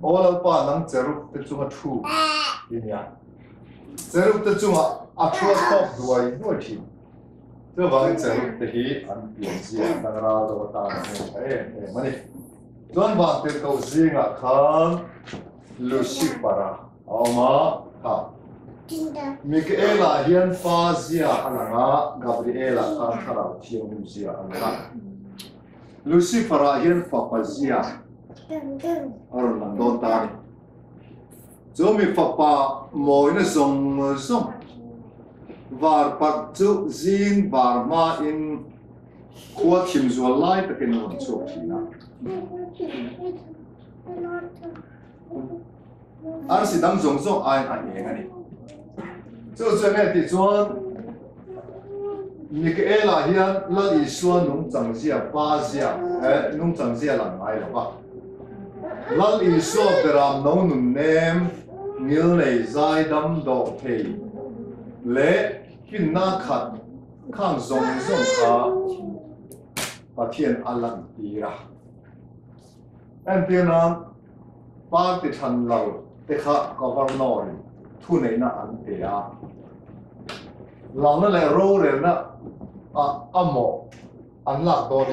ta ni Daniel, rồi đây. Daniel. Ông của cha sống. Bố cha cha sống tin van chum te in thua min Tin vai chung tên thua mi ring pa pa ang ta Mi sinh pa pa ma ko sa ma chon ko ya Ma ko sa ma chon ane la chuan Ane la chuan. ram te Ram te. thu nei na te Thu nei na te. ro re la te Rô rê Te. te ani bắt Tê ni à aram in qua chim ram run tu ra ni Ram nâng nào. la xin so khabe lo ai ăn gì kharin ro re na chu a chỗ pia chuang te là ha Pathian thil siam zong zong en ko gong kim ma veng tu tu atana rore tu tu ratana le si para chu Pathian papat tua min tua ania rore tu power tu ne power thil ti theina khang zong zong ka Pathian ro na van chum te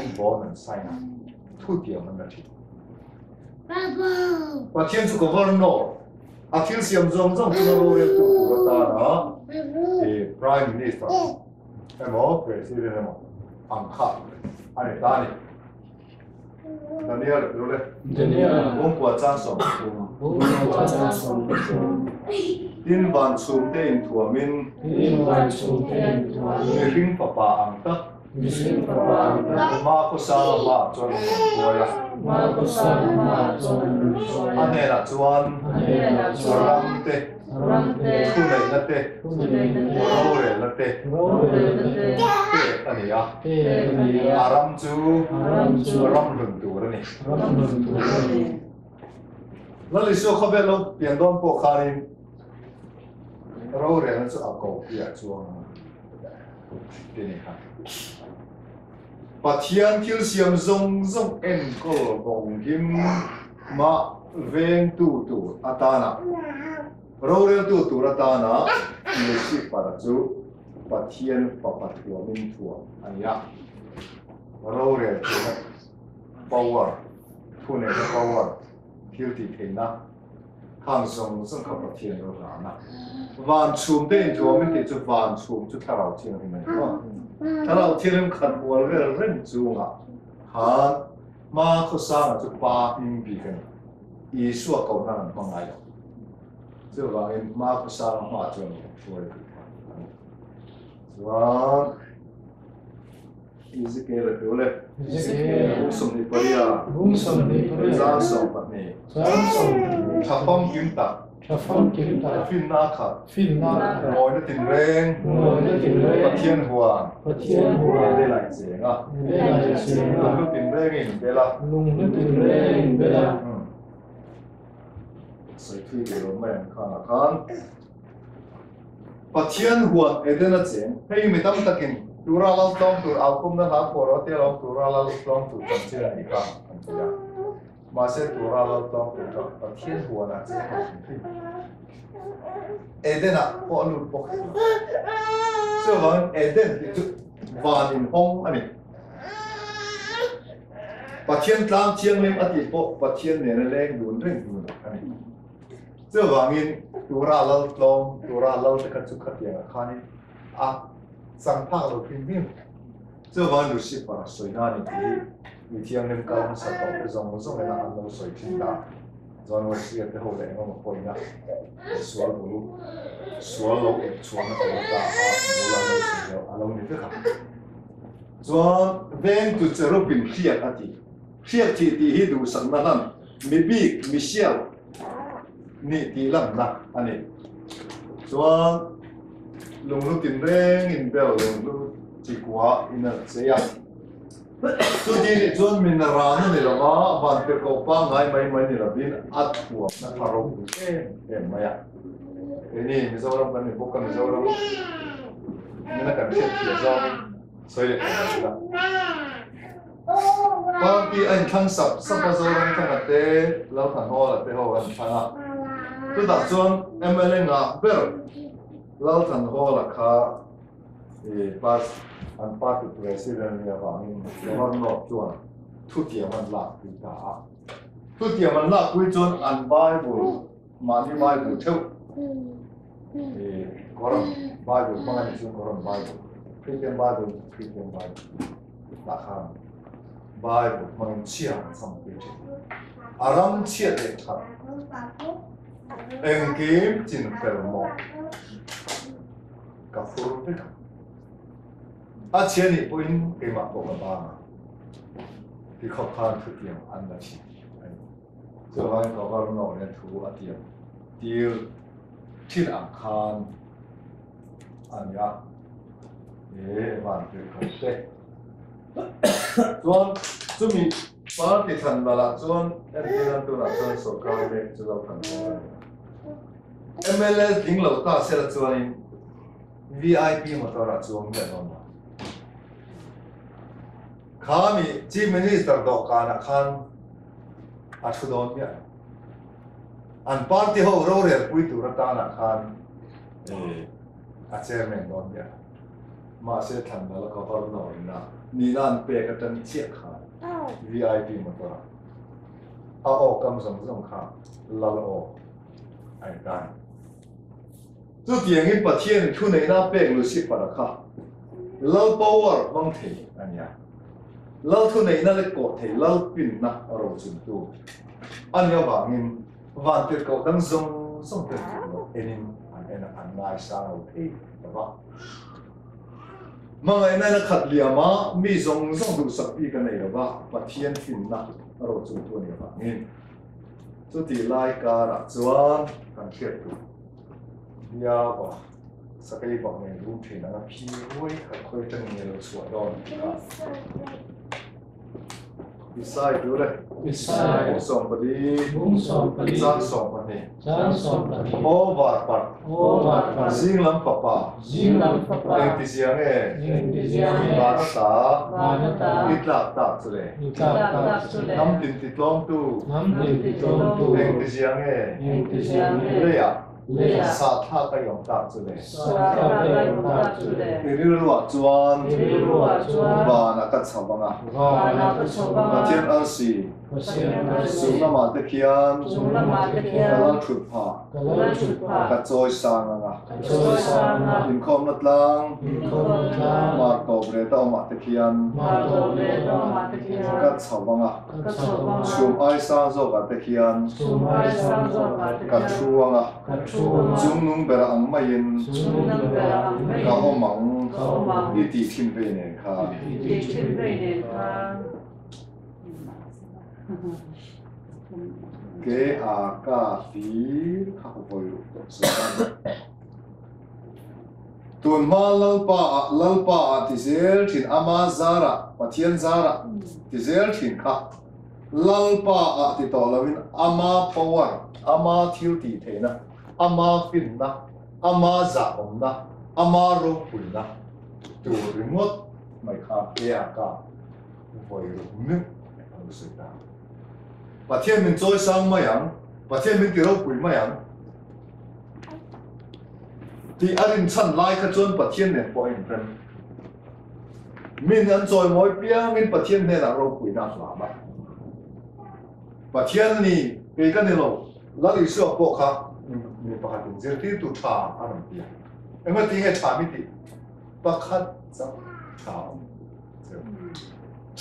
tua min ti chu van chum chu tharau thiang hi mai ko ถ้าเราเที่ยวขันหัวเรื่องเรื่องจูง Bravo. 와 티엔즈 거버너. 아 티엔스 염정정 프로로를 또 보았다라. 이 프라임 미니스터. 해머 그래서 이래 해머. 안카. 아니 다니. 다니엘 로레. 다니엘. 뭔과 짜서. 뭔과 짜서. in van sum te in thua min in van sum te in thua min ring pa pa ang ta Maakusala Maaton Boya Anela Tuan Ramte Tunei Late Rore Late Te Tania Aram Tu Ram Lung Tu Rani Lali Su Khabelo Pian Don Po Kharin Rore Late Ako Pia Chuang Tini Kharin 抱歉，先生，总总 enco 忘记马文图图阿达娜，罗尔图图阿达娜，梅西巴拉祖，抱歉，爸爸，对不起，阿雅，罗尔图，power，图内尔 power，具体听呐，康颂，就是刚才抱歉罗达娜，万颂德，就是我们这支万颂这支卡拉奇，明白吗？他老听你们看，我这个认住了。他马库沙那是巴宾比跟，伊说高难，他来。就把那马库沙的话重点说一句话。说，伊是给那个嘞，伊是给武松尼婆呀，张松把那，张松，他放牛蛋。จตัวเราต้องตัวปัจเจียนหัวนะเจ้าของเอเดนอ่ะพอลุดพอเจ้าวันเอเดนที่จุวานินห้องอันนี้ปัจเจียนกลางเชียงเล่มอดีตพอ 马塞多拉拉当古扎把天国拿起来。Eden à, bỏ lụt bỏ. Sư vâng, Eden thì chút à và nhìn hông anh ấy. Bà chiên tam chiên lên ăn thịt bộ, bà chiên nền lên đuôn rinh đuôn anh ấy. Sư vâng, nhìn tù ra lâu tông, tù ra lâu sẽ cắt chút khát. À, sang thang lâu phim phim. Sư vâng, đủ sĩ bà sôi nà nhìn ารู้สึกว่าสวยงามนี่มีเที่ยงเล่มเก่ามันสักต่อไปจงจงเลยนะอันเราสวยจริงนะจนวันที่จะหัวแดงก็มาคนนะสวยบุรุสวยลงเอกสวยนะตัวตาอ่ะดูแลเราสวยแล้วอารมณ์นี่ก็ครับจนเว้นตุจะรูปเป็นเครียดอะทีเครียดที่ที่ให้ดูสักนั้นมีบีกมีเชี่ยว นี่ตีลำนะอันนี้ส่วนลุงลูกกินเร่งอินเบลลุงลูกจีกัวอินเนอร์เสีย สุดที่ส่วนมินรานนี่ละว่าบันเทกปังไงไม่ไม่นี่ละบินอัดหัวนะพารุเอ็มเอ็มมาอ่ะเอ็นี่มิซารัมกันนี่พวกกันมิซารัมนี่นะกันเช็ดเกี่ยวกับสวยเลยนะ บางทีอันทั้งสับสับประโยชน์ทั้งนั้นเต้เราทั้งหัวเต้หัวทั้งอ่ะตัวตัดส่วนเอ็มเอลงอ่ะเบลเราทั้งหัวละค่ะ eh, vas an parte presideren ja va in van no tuan tutti man la pita tutti man la kui chon an bible mani bible theu eh koram bible mani chon koram bible christian bible christian bible la kham bible mani chia sam pe che aram chia de tha en kim tin pel mo ka fur pe 아제니부인이막보고봐비커파트디엄안다시저와거가로나오래두고아디엄디어틴안칸아니야예만들것때전주민바디탄바라전에디란도나전소가레즈로탄바라 MLS 딩러다세라즈와인 VIP 모터라즈옹데노마 เอ่อปัสอันปัสตัวเรสิ เล่าทุนในนั่นเลยกดเทล่าปิ่นนะอารมณ์จุนตัวอันนี้บางินวันที่เขาตั้งซงซงเต็นเอ็นอันเอ็นอันนายสาวเองแต่ว่ามื่อไงนั้นขัดเลียมามีทรงทรงดูสักปีกันเลยหรือว่าปะเทียนฟินนักอารมณ์จุนตัวนี้บางินตุดที่ไล่การะจวนกันเขียบตัวยาวว่าสกายบอกในรูปที่นั้พี่โอ้ยค่อยๆจะมีเราสวยดอนนะ Isai dure. Isai. Bungsom pedi. Bungsom pedi. Jansom pedi. Jansom pedi. Oh barbar. Oh barbar. Zinglam papa. Zinglam papa. Intisiang e. Intisiang e. Barata. Barata. Itla tatsule. Itla tatsule. Nam tinti tlong tu. Nam tinti tlong tu. Intisiang e. Intisiang e. Reyak. 萨他该有大智嘞，萨他该有大智。你六路啊，转，你六路，转，把那个草帮啊，把那个草帮啊，天二十。 สูงละหมาตะเคียนสูงละหมาตะเคียนกะลาชุดผากะลาชุดผากะจอยสางอะกะจอยสางอะอินคอมนัดลางอินคอมนัดลางมาตบเรตอมาตะเคียนมาตบเรตอมาตะเคียนกะฉาวังอะกะฉาวังสูงไอสางโซกะตะเคียนสูงไอสางโซกะตะเคียนกะชูวังอะกะชูวังจุงนุงเบระอังไม่ยินจุงนุงเบระอังไม่ยินกะอมังกะอมังอิติทิมเปเนค่ะอิติทิมเปเนค่ะ 给阿嘎迪卡布波鲁，顿马拉巴拉巴提泽尔廷阿玛扎拉巴天扎拉提泽尔廷卡，拉巴阿提多拉文阿玛波尔阿玛 thiếu tỷ thế na 阿玛 fin na อามาจักผมนะอามารู้คุณนะตัวรึงดไม่ขาดเปียกก็ไปรู้นึกรู้สึกได้ ta pathian min choi sang ma yang pathian min ti ro quỷ ma yang thì anh chân lại cái chân bát thiên này bỏ in phim mình ăn rồi mỗi bia, mình bát thiên này là quỷ nát là mà bát thiên này, cái cái này là lý sự bộ khác mình bắt đầu giờ thì tu trà ăn bia. Em mà tiếng trà mi đi bắt khát sao trà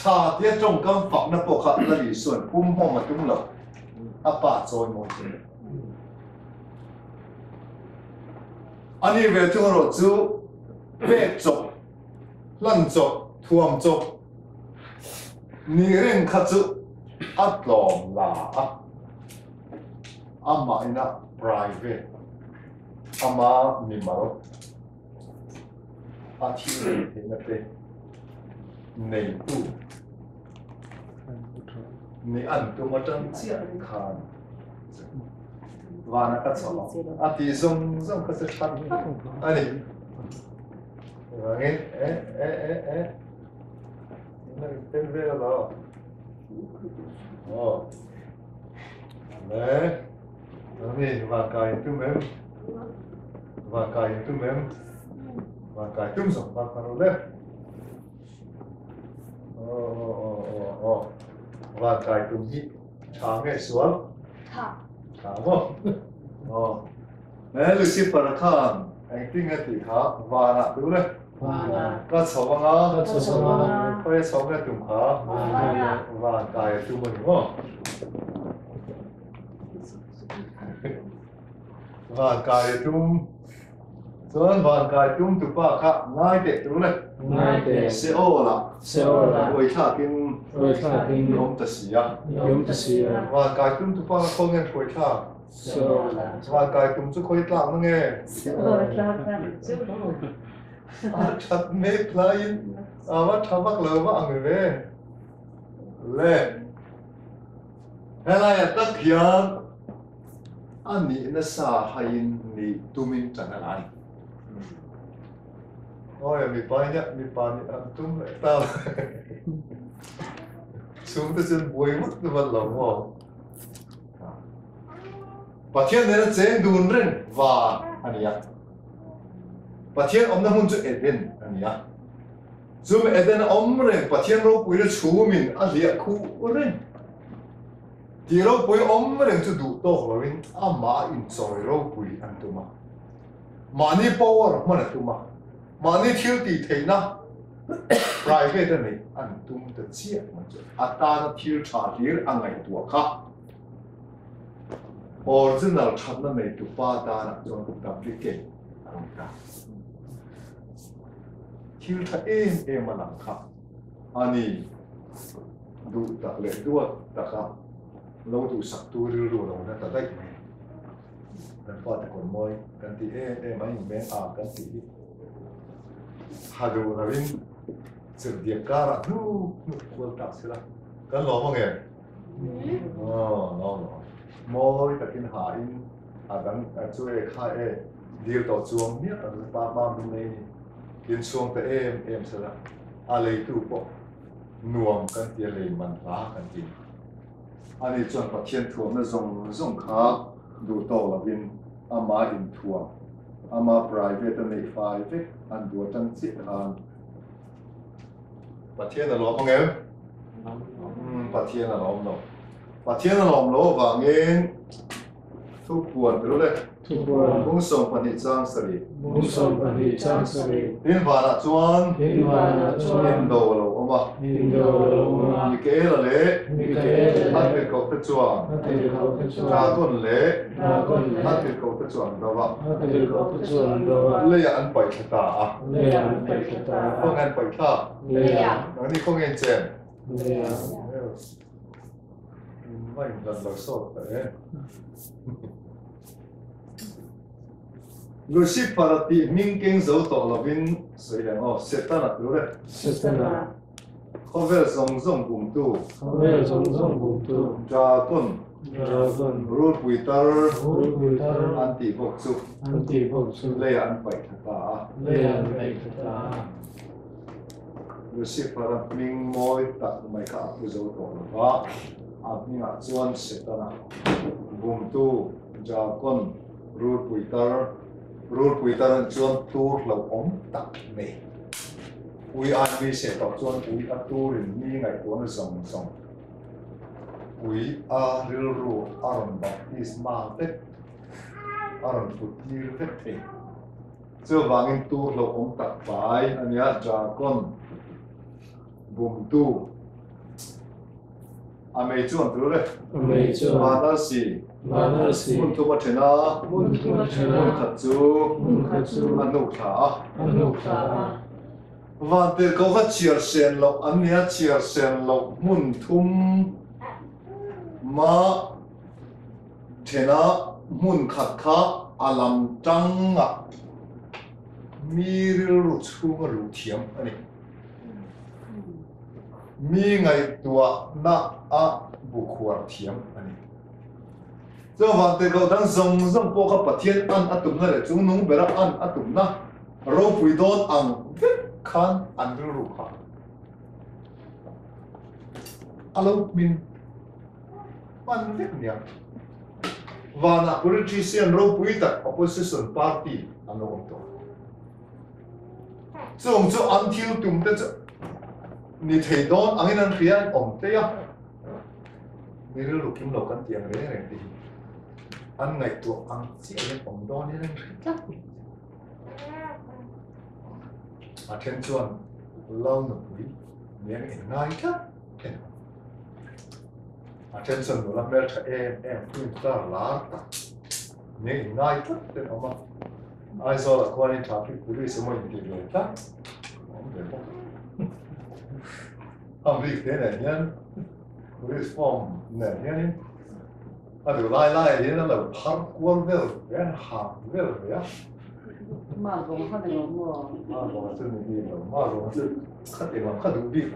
ชาเตี้ยจงกังฝักนับปกขัละลีส่วนพุ่มห้งมาจุ้งหลับอาปาโจนโมจิอันนี้เวทุโรจูเวจบลั่นจบทวงจบนี่เร่งขจุอัดลอมลาอามาอินะ private อามามีมารถอาชีพเป็นไหมเป็ 内部，你按多么真健康，完了个草，啊，地松松可是穿，啊你，哎哎哎哎哎，那对不对了吧？哦，来，那你瓦盖 tu mem，瓦盖 tu mem，瓦盖 tu mem，瓦盖 tu mem。Va kai tu hi. Cha nge sual. thả Thả không? Ờ. nè Lucifer khan anh tin cái thì khá và nè đúng đấy có sáu bằng á Có sáu bằng á. có sáu cái tụng Vana. và cái tụng mình không và cái tụng Sonvankatum tupaka naite tule. Naite. Seola. Seola. Voitakin. Voitakin. Yomtasia. Yomtasia. Vankatum tupaka kongen voita. Seola. Vankatum tu koitla mange. Seola. Achat me playin. Awa tabak lewa angwe. Le. Hela ya tak yang. Ani na sa hayin ni tumin tanalani. Lai ôi mi pa nhá mi pa ni am tum lại tao. Xuống tới chân bùi mất cái vật lòng hồ và thiên này là chế đun rin và anh ya và thiên ông nó muốn chụp Eden anh ya zoom Eden ông rin và thiên rô bùi nó chú mình à liệt khu rin thì rô bùi ông rin chú đủ to rồi rin à mà in soi rô bùi anh tụi mà. Mà ni power à, mà là tụi mà ni thiếu thì thế na private này anh tung tự chia mà chứ à ta nó thiếu trả thiếu anh ngày tuổi khác original chặt nó mấy tuổi ba ta là cho nó đập đi kể anh ta thiếu trả em em mà làm khác anh đi đủ đặc lệ đua đặc khác lâu đủ sắc tu rửa rửa lâu nó đặc đấy กันพอแต่คนมวยกันตีเอ๊ะเอ๊ะไม่เห็นแบงอ่ากันตี dia kara nu nu kwal ta sila kan lo mo nge oh no no moi takin ha in adan chue kha e dir to chuang ni an pa ma min nei in chuang te em em sila a lei tu po nuam kan tia lei man la kan ti ani chuan pathian thuam na zong zong kha du to la bin ama in thuam ama private nei fai ve an du tang chi han. Pathian là lo em pathian là lo lo. Pathian là lo lo và nghe thu buồn rồi đấy Thu buồn. cũng sống phần hiện trang lý Muốn sống bản thị trang sari. tin vào là chuan? Tin vào là chuan. Tin đồ là ông bà Indo Roma. như kế là lễ Mikael. ăn việc cầu tất chuan Hati kau ra kecuali. tuần lễ Rakon le. ăn việc cầu tất chuan đó vâng Hati kau kecuali doa. lễ ăn bảy thật ta Lean không pekata. ăn bảy ta Lean. nó đi không 허벨성성궁두 허벨성성궁두 좌군 좌군 룰부이따를 룰부이따를 안티복수. 안티복수. 레안바이타타 레안바이타타 요시 바람 빙모이 딱 마이카 앞으로 돌아가. 앞니가 지원 시다나. 궁두 좌군 룰부이따를 룰부이따는 지원 투르 라옴. 딱네. Ui an vi sẽ tạo chuan ui a tu rin mi ngày cuốn dòng dòng ui a ril ru aron baptist ma te aron put tir te te chưa vangin tu lo om tak pai ania cha con bum tu a mei chuan tu le Amei chuan. ma na si Manasi. mun tu ma thena Mun tu ma thena. mun khat chu Mun khat chu. anu tha Anu kha. van te ko va chiar sen lo an nia chiar sen lo mun thum ma thena mun khat kha alam tanga mi ru chu ma ru thiam ani mi ngai tua na a bu khuar thiam ani cho van te ko dan zong zong po ka pathian an atum na le chung nung bera an atum na ro pui don ang khan an ru ru kha alo min man vek nia vana politician ro pui tak opposition party an lo to chung chu an thil tum te chu ni thei don angin an khian om te ya ni ru ru kim lo kan tiang re re ti anh ngày tuổi ăn chỉ là bóng don nên chắc. à attention lonely miệng in nai ta ken attention lo la mel cha e em kun ta la ta miệng in nai ta ken a ai zo la kwani ta pi kuri se I'm vi de ne yan kuri form ne yan Adu lai lai yan la par kwal vel yan ha vel ya 마봉 하는 거 뭐. 마봉 쓰는 게 뭐, 마봉 쓰, 카드 막 카드 우 리.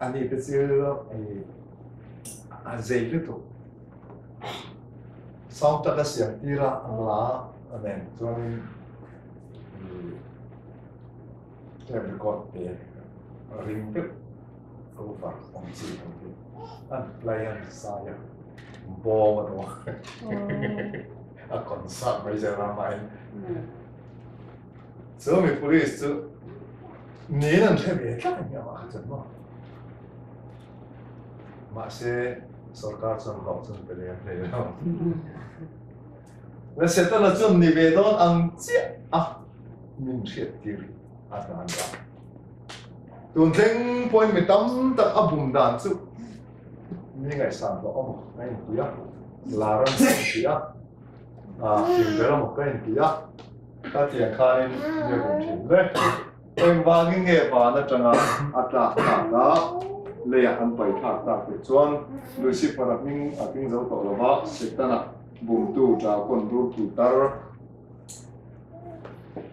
아니 그래서 안 제일도 사업자가 시작이라 아마 아멘 저는 제가 것 같아 요. 링크 그거 봐. 엄지 엄 지. 아, 라이언 사 야. 뭐 뭐. 아, 건사 말이잖 아, 말. Sami puristi nijedan ne bi je klanjala zemno. Ma se sarkacem gavcem peljem peljem. Ve se ta način nivedon angci a min šetiri adanda. Tun ting pojmi tam tak abum dan su. Ni ngai san to om ngai kuya. Laran kuya. Ah, sim beram kuya ta tia kha in ye kum chin le eng wa ngi nge ba na à, à, ta na le ya han pai tha ta pe chuan lucifer a ming a ping zo to lo ba sitana bum tu ta kon du tu tar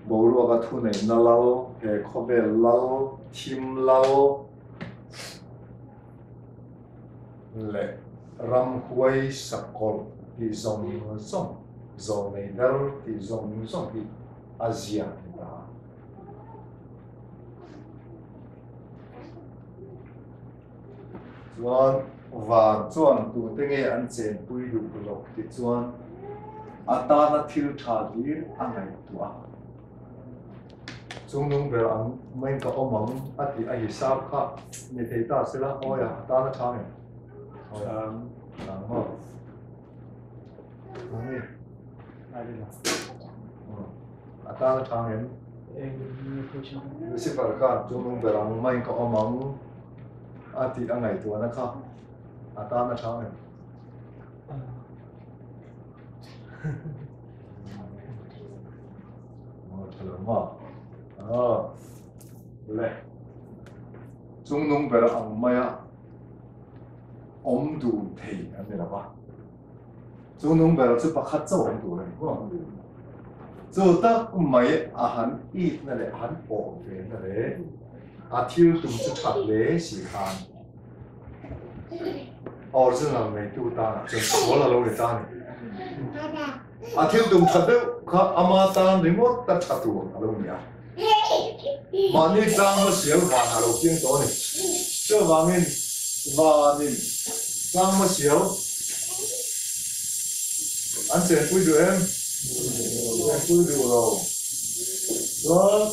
bolo ga thu nei na lao he kho be lao chim lao le ram khuai sakol thì dòng dòng dòng này đâu thì dòng dòng thì Asia chuan, và chuan tu te nge an chen pui lu lộc ti chuan ata na thil tha di dir angai tua. Chung nung ber ang main ka omang ati a hisab kha ni thei ta sela oya ta na tha ne oya ang ma ani ai đi nào ata na tha ne Lucifer ka chung nung ber ang main ka omang ati angai tua na kha ata na tha ne Mà ờ. Lệ. Trung nông bè ang maya om du thei anh này là ba bè là chút khát châu om du này đúng không chỗ ta mày à hắn ít này là hắn bỏ về này là à thiếu tụng chút ở trên là mày tu ta trên số là lâu để ta này à thiếu tụng thật đấy khá ama ta đến một ta thật tu mà ni trang mà xéo vào hà lục tiếng đó này cho mình và mình trang mà xéo anh sẽ vui được em euro. Đó,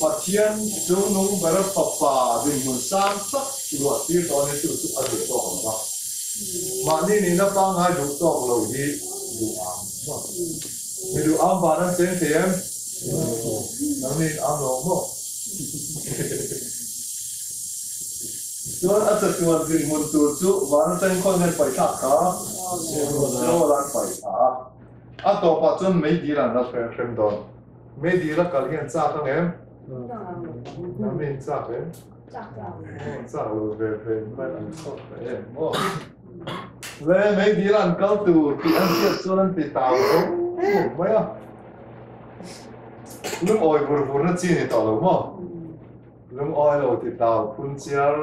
Phật Thiên chúng nung bà rất Phật bà vì muốn sang sắc thì hoạt tiên đó nên tự sự ăn được tốt hẳn đó. Mà nên nên nó băng hai đủ tốt lâu đi, đủ ám. Vì đủ ám bà nó tên thế em, nó nên ám lộ mộ. Đó là thật sự hoạt vì muốn tự sự và nó tên con nên phải thạc hả? Đó là phải thạc. a to pa chun mei di lan ra fer frem don mei di la kal hian cha thang em. Na mei cha ve cha cha ve ve ma an kho ve mo le mei di lan kal tu ti an siat chuan ti tao ko mo ya lum oi bur bur na chi ni ta lo mo lum oi lo ti tao phun chiar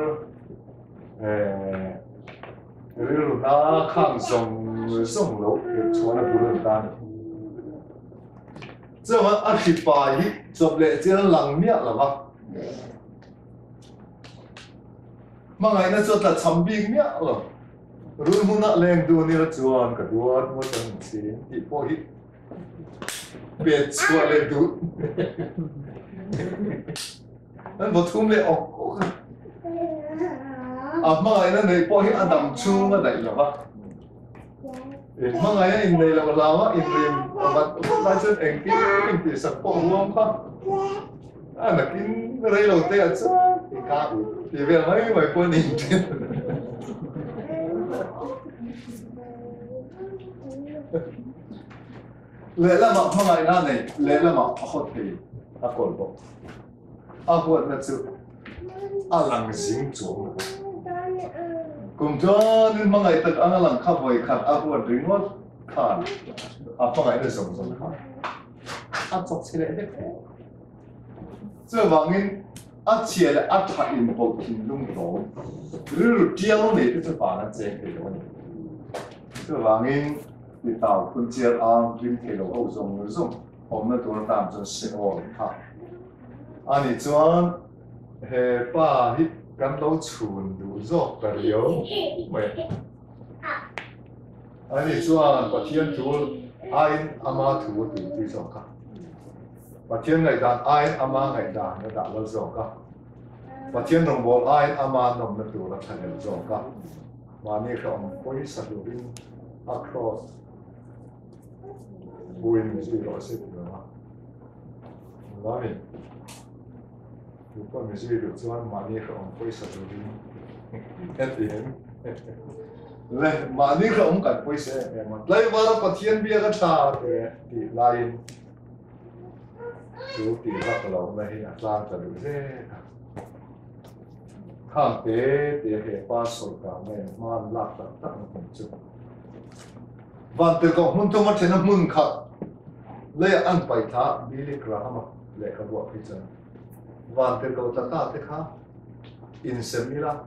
eh ril na khang song. 上上楼，坐那不能单。这么二十八亿，做了这冷面了吧？mà ngày nay cho ta chăm biếng nhá rồi rồi muốn nãy lên đua ni là chuan cả đua mua chân xin thì po hít biệt chuan lên đua anh bảo thum lên ọc à mà ngày nay này po hít ăn đầm chung cái này là ba in mga yan in nila malawa in rin amat na sa engki engki sa po huwag pa. Ah nakin relo te at sa ika. Di ba may may po ni le la ma mga ina ne le la ma akot te. Akol bo akot na tsu alang sing chuang cùng cho nên mang ngày tật ăn lăng khắp vội khát ác vật đứng ngót khát à phong ngày nó sống sống khát à chọc xe lại đấy chứ vàng in à chia là à thà in bộ kinh lung đồ rửa tiêu này thì phải là chế cái đó chứ vàng in thì tao cũng chia à đừng thấy nó âu dùng nữa dùng hôm nay tôi làm cho sinh hoạt khát anh ấy cho hệ ba hít 你专嘿把迄。感到存đủ dọc cả liều mày anh ấy cho bà thiên thủ ai ama thủ thủ đi dọc cả bà thiên ngày đàn ai ama ngày đàn nó đã là dọc cả bà thiên nông bộ ai ama nông nó thủ là thành dọc cả mà này không có ý sản lượng across buin gì đó sẽ được mà mà mình Lupa mesti được chuan După Dumnezeu Ioțoan, manică un pui să dorim. Le manică un cat pui să e mă. Lai vară patien bia că ta de de lain. Tu ti la la un lai Atlanta de ze. Cam pe de he pasul ca me man la ta ta nu cum Van te ko mun to ma chena mun kha. Le an pai tha bilik rahama le khabwa khichana. Phi chan van te ko ta ta te kha in semila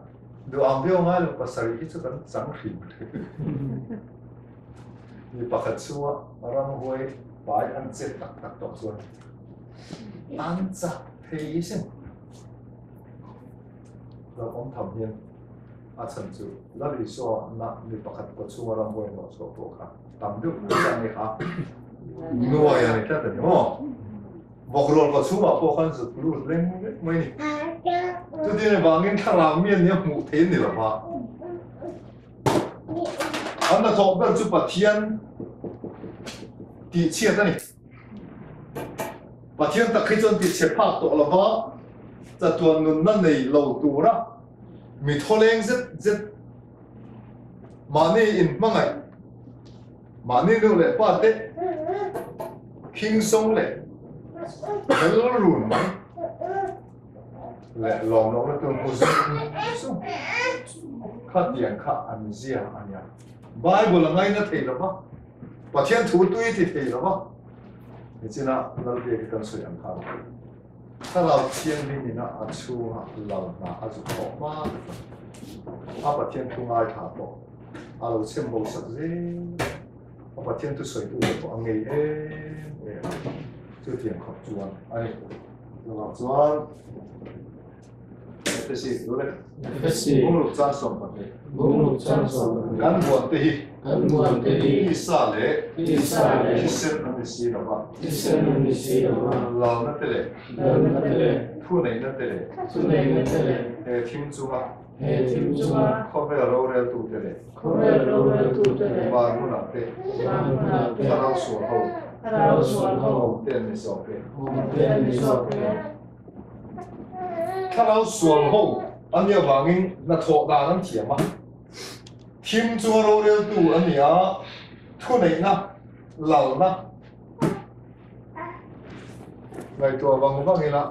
do am bio ngai lo pasari hi chu kan chang khim ni pakhat chuwa ram hoi bai an che tak tak tok chuan an cha thei sen lo om tham hian a chan chu la ri so na ni pakhat ko chuwa ram hoi no so to kha tam du cha ni kha nuai ani ta ta ni mo bọc lột vào xuống phố khăn sụt lụt lên mấy nè cho nên là vào những thằng làm miên nhá ngủ thế này là ba anh đã thọ bên chụp bát thiên đi chia ra này bát thiên ta khi chân đi chia phát tổ là ba za tuan nun nan này lâu tu ra mi thô lên rất rất mà này in mang ngày mà này nó lại ba tết kinh sông lại lùn mấy lẹ lòng nó nó tương cố dung khát tiền, khát ăn gì à anh ya Bible là ngay nó thấy là ba và thiên thủ tuy thì thấy là ba thì chỉ là nó bị cái tâm suy ăn khát ta lao thiên đi thì nó ăn chu ha lao na ăn chu khó mà. À bà thiên thu ngay thả bỏ? à lao xem bộ sắc gì à bà thiên tu suy tu bộ ăn nghề em. 그렇게 갑주와 아니 갑주와 뜻이 노래? 뜻이 몸으로 짜서 받네 몸으로 짜서 간보한테 간보한테. 이사래? 이사래. 이스는 미시라바 이스는 미시라바 라나텔레. 라나텔레. 투네나텔레. 투네나텔레. 에 팀주가. 에 팀주가. 커베로레 투텔레. 커베로레 투텔레. 바르나테. 바르나테. 사랑스러워 dallo suolo per le sopra. Per le sopra. Kalau suol ho, anh yêu bằng in là thọ đà năng thiểm mà. Thiểm chúa rô rêu tù anh nhá, thu này na, lẩu na. Ngày tùa bằng cũng bằng in là,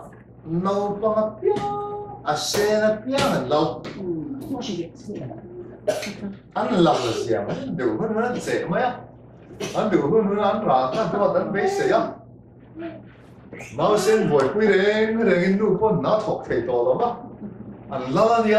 lâu bằng à bia, à xe là bia là lâu. Anh lẩu là gì mà, đủ hơn hơn dễ mấy á. 俺六分分俺拉，俺他妈等没谁呀？毛线不会的，俺人你路跑，哪头太多了吗？俺拉你？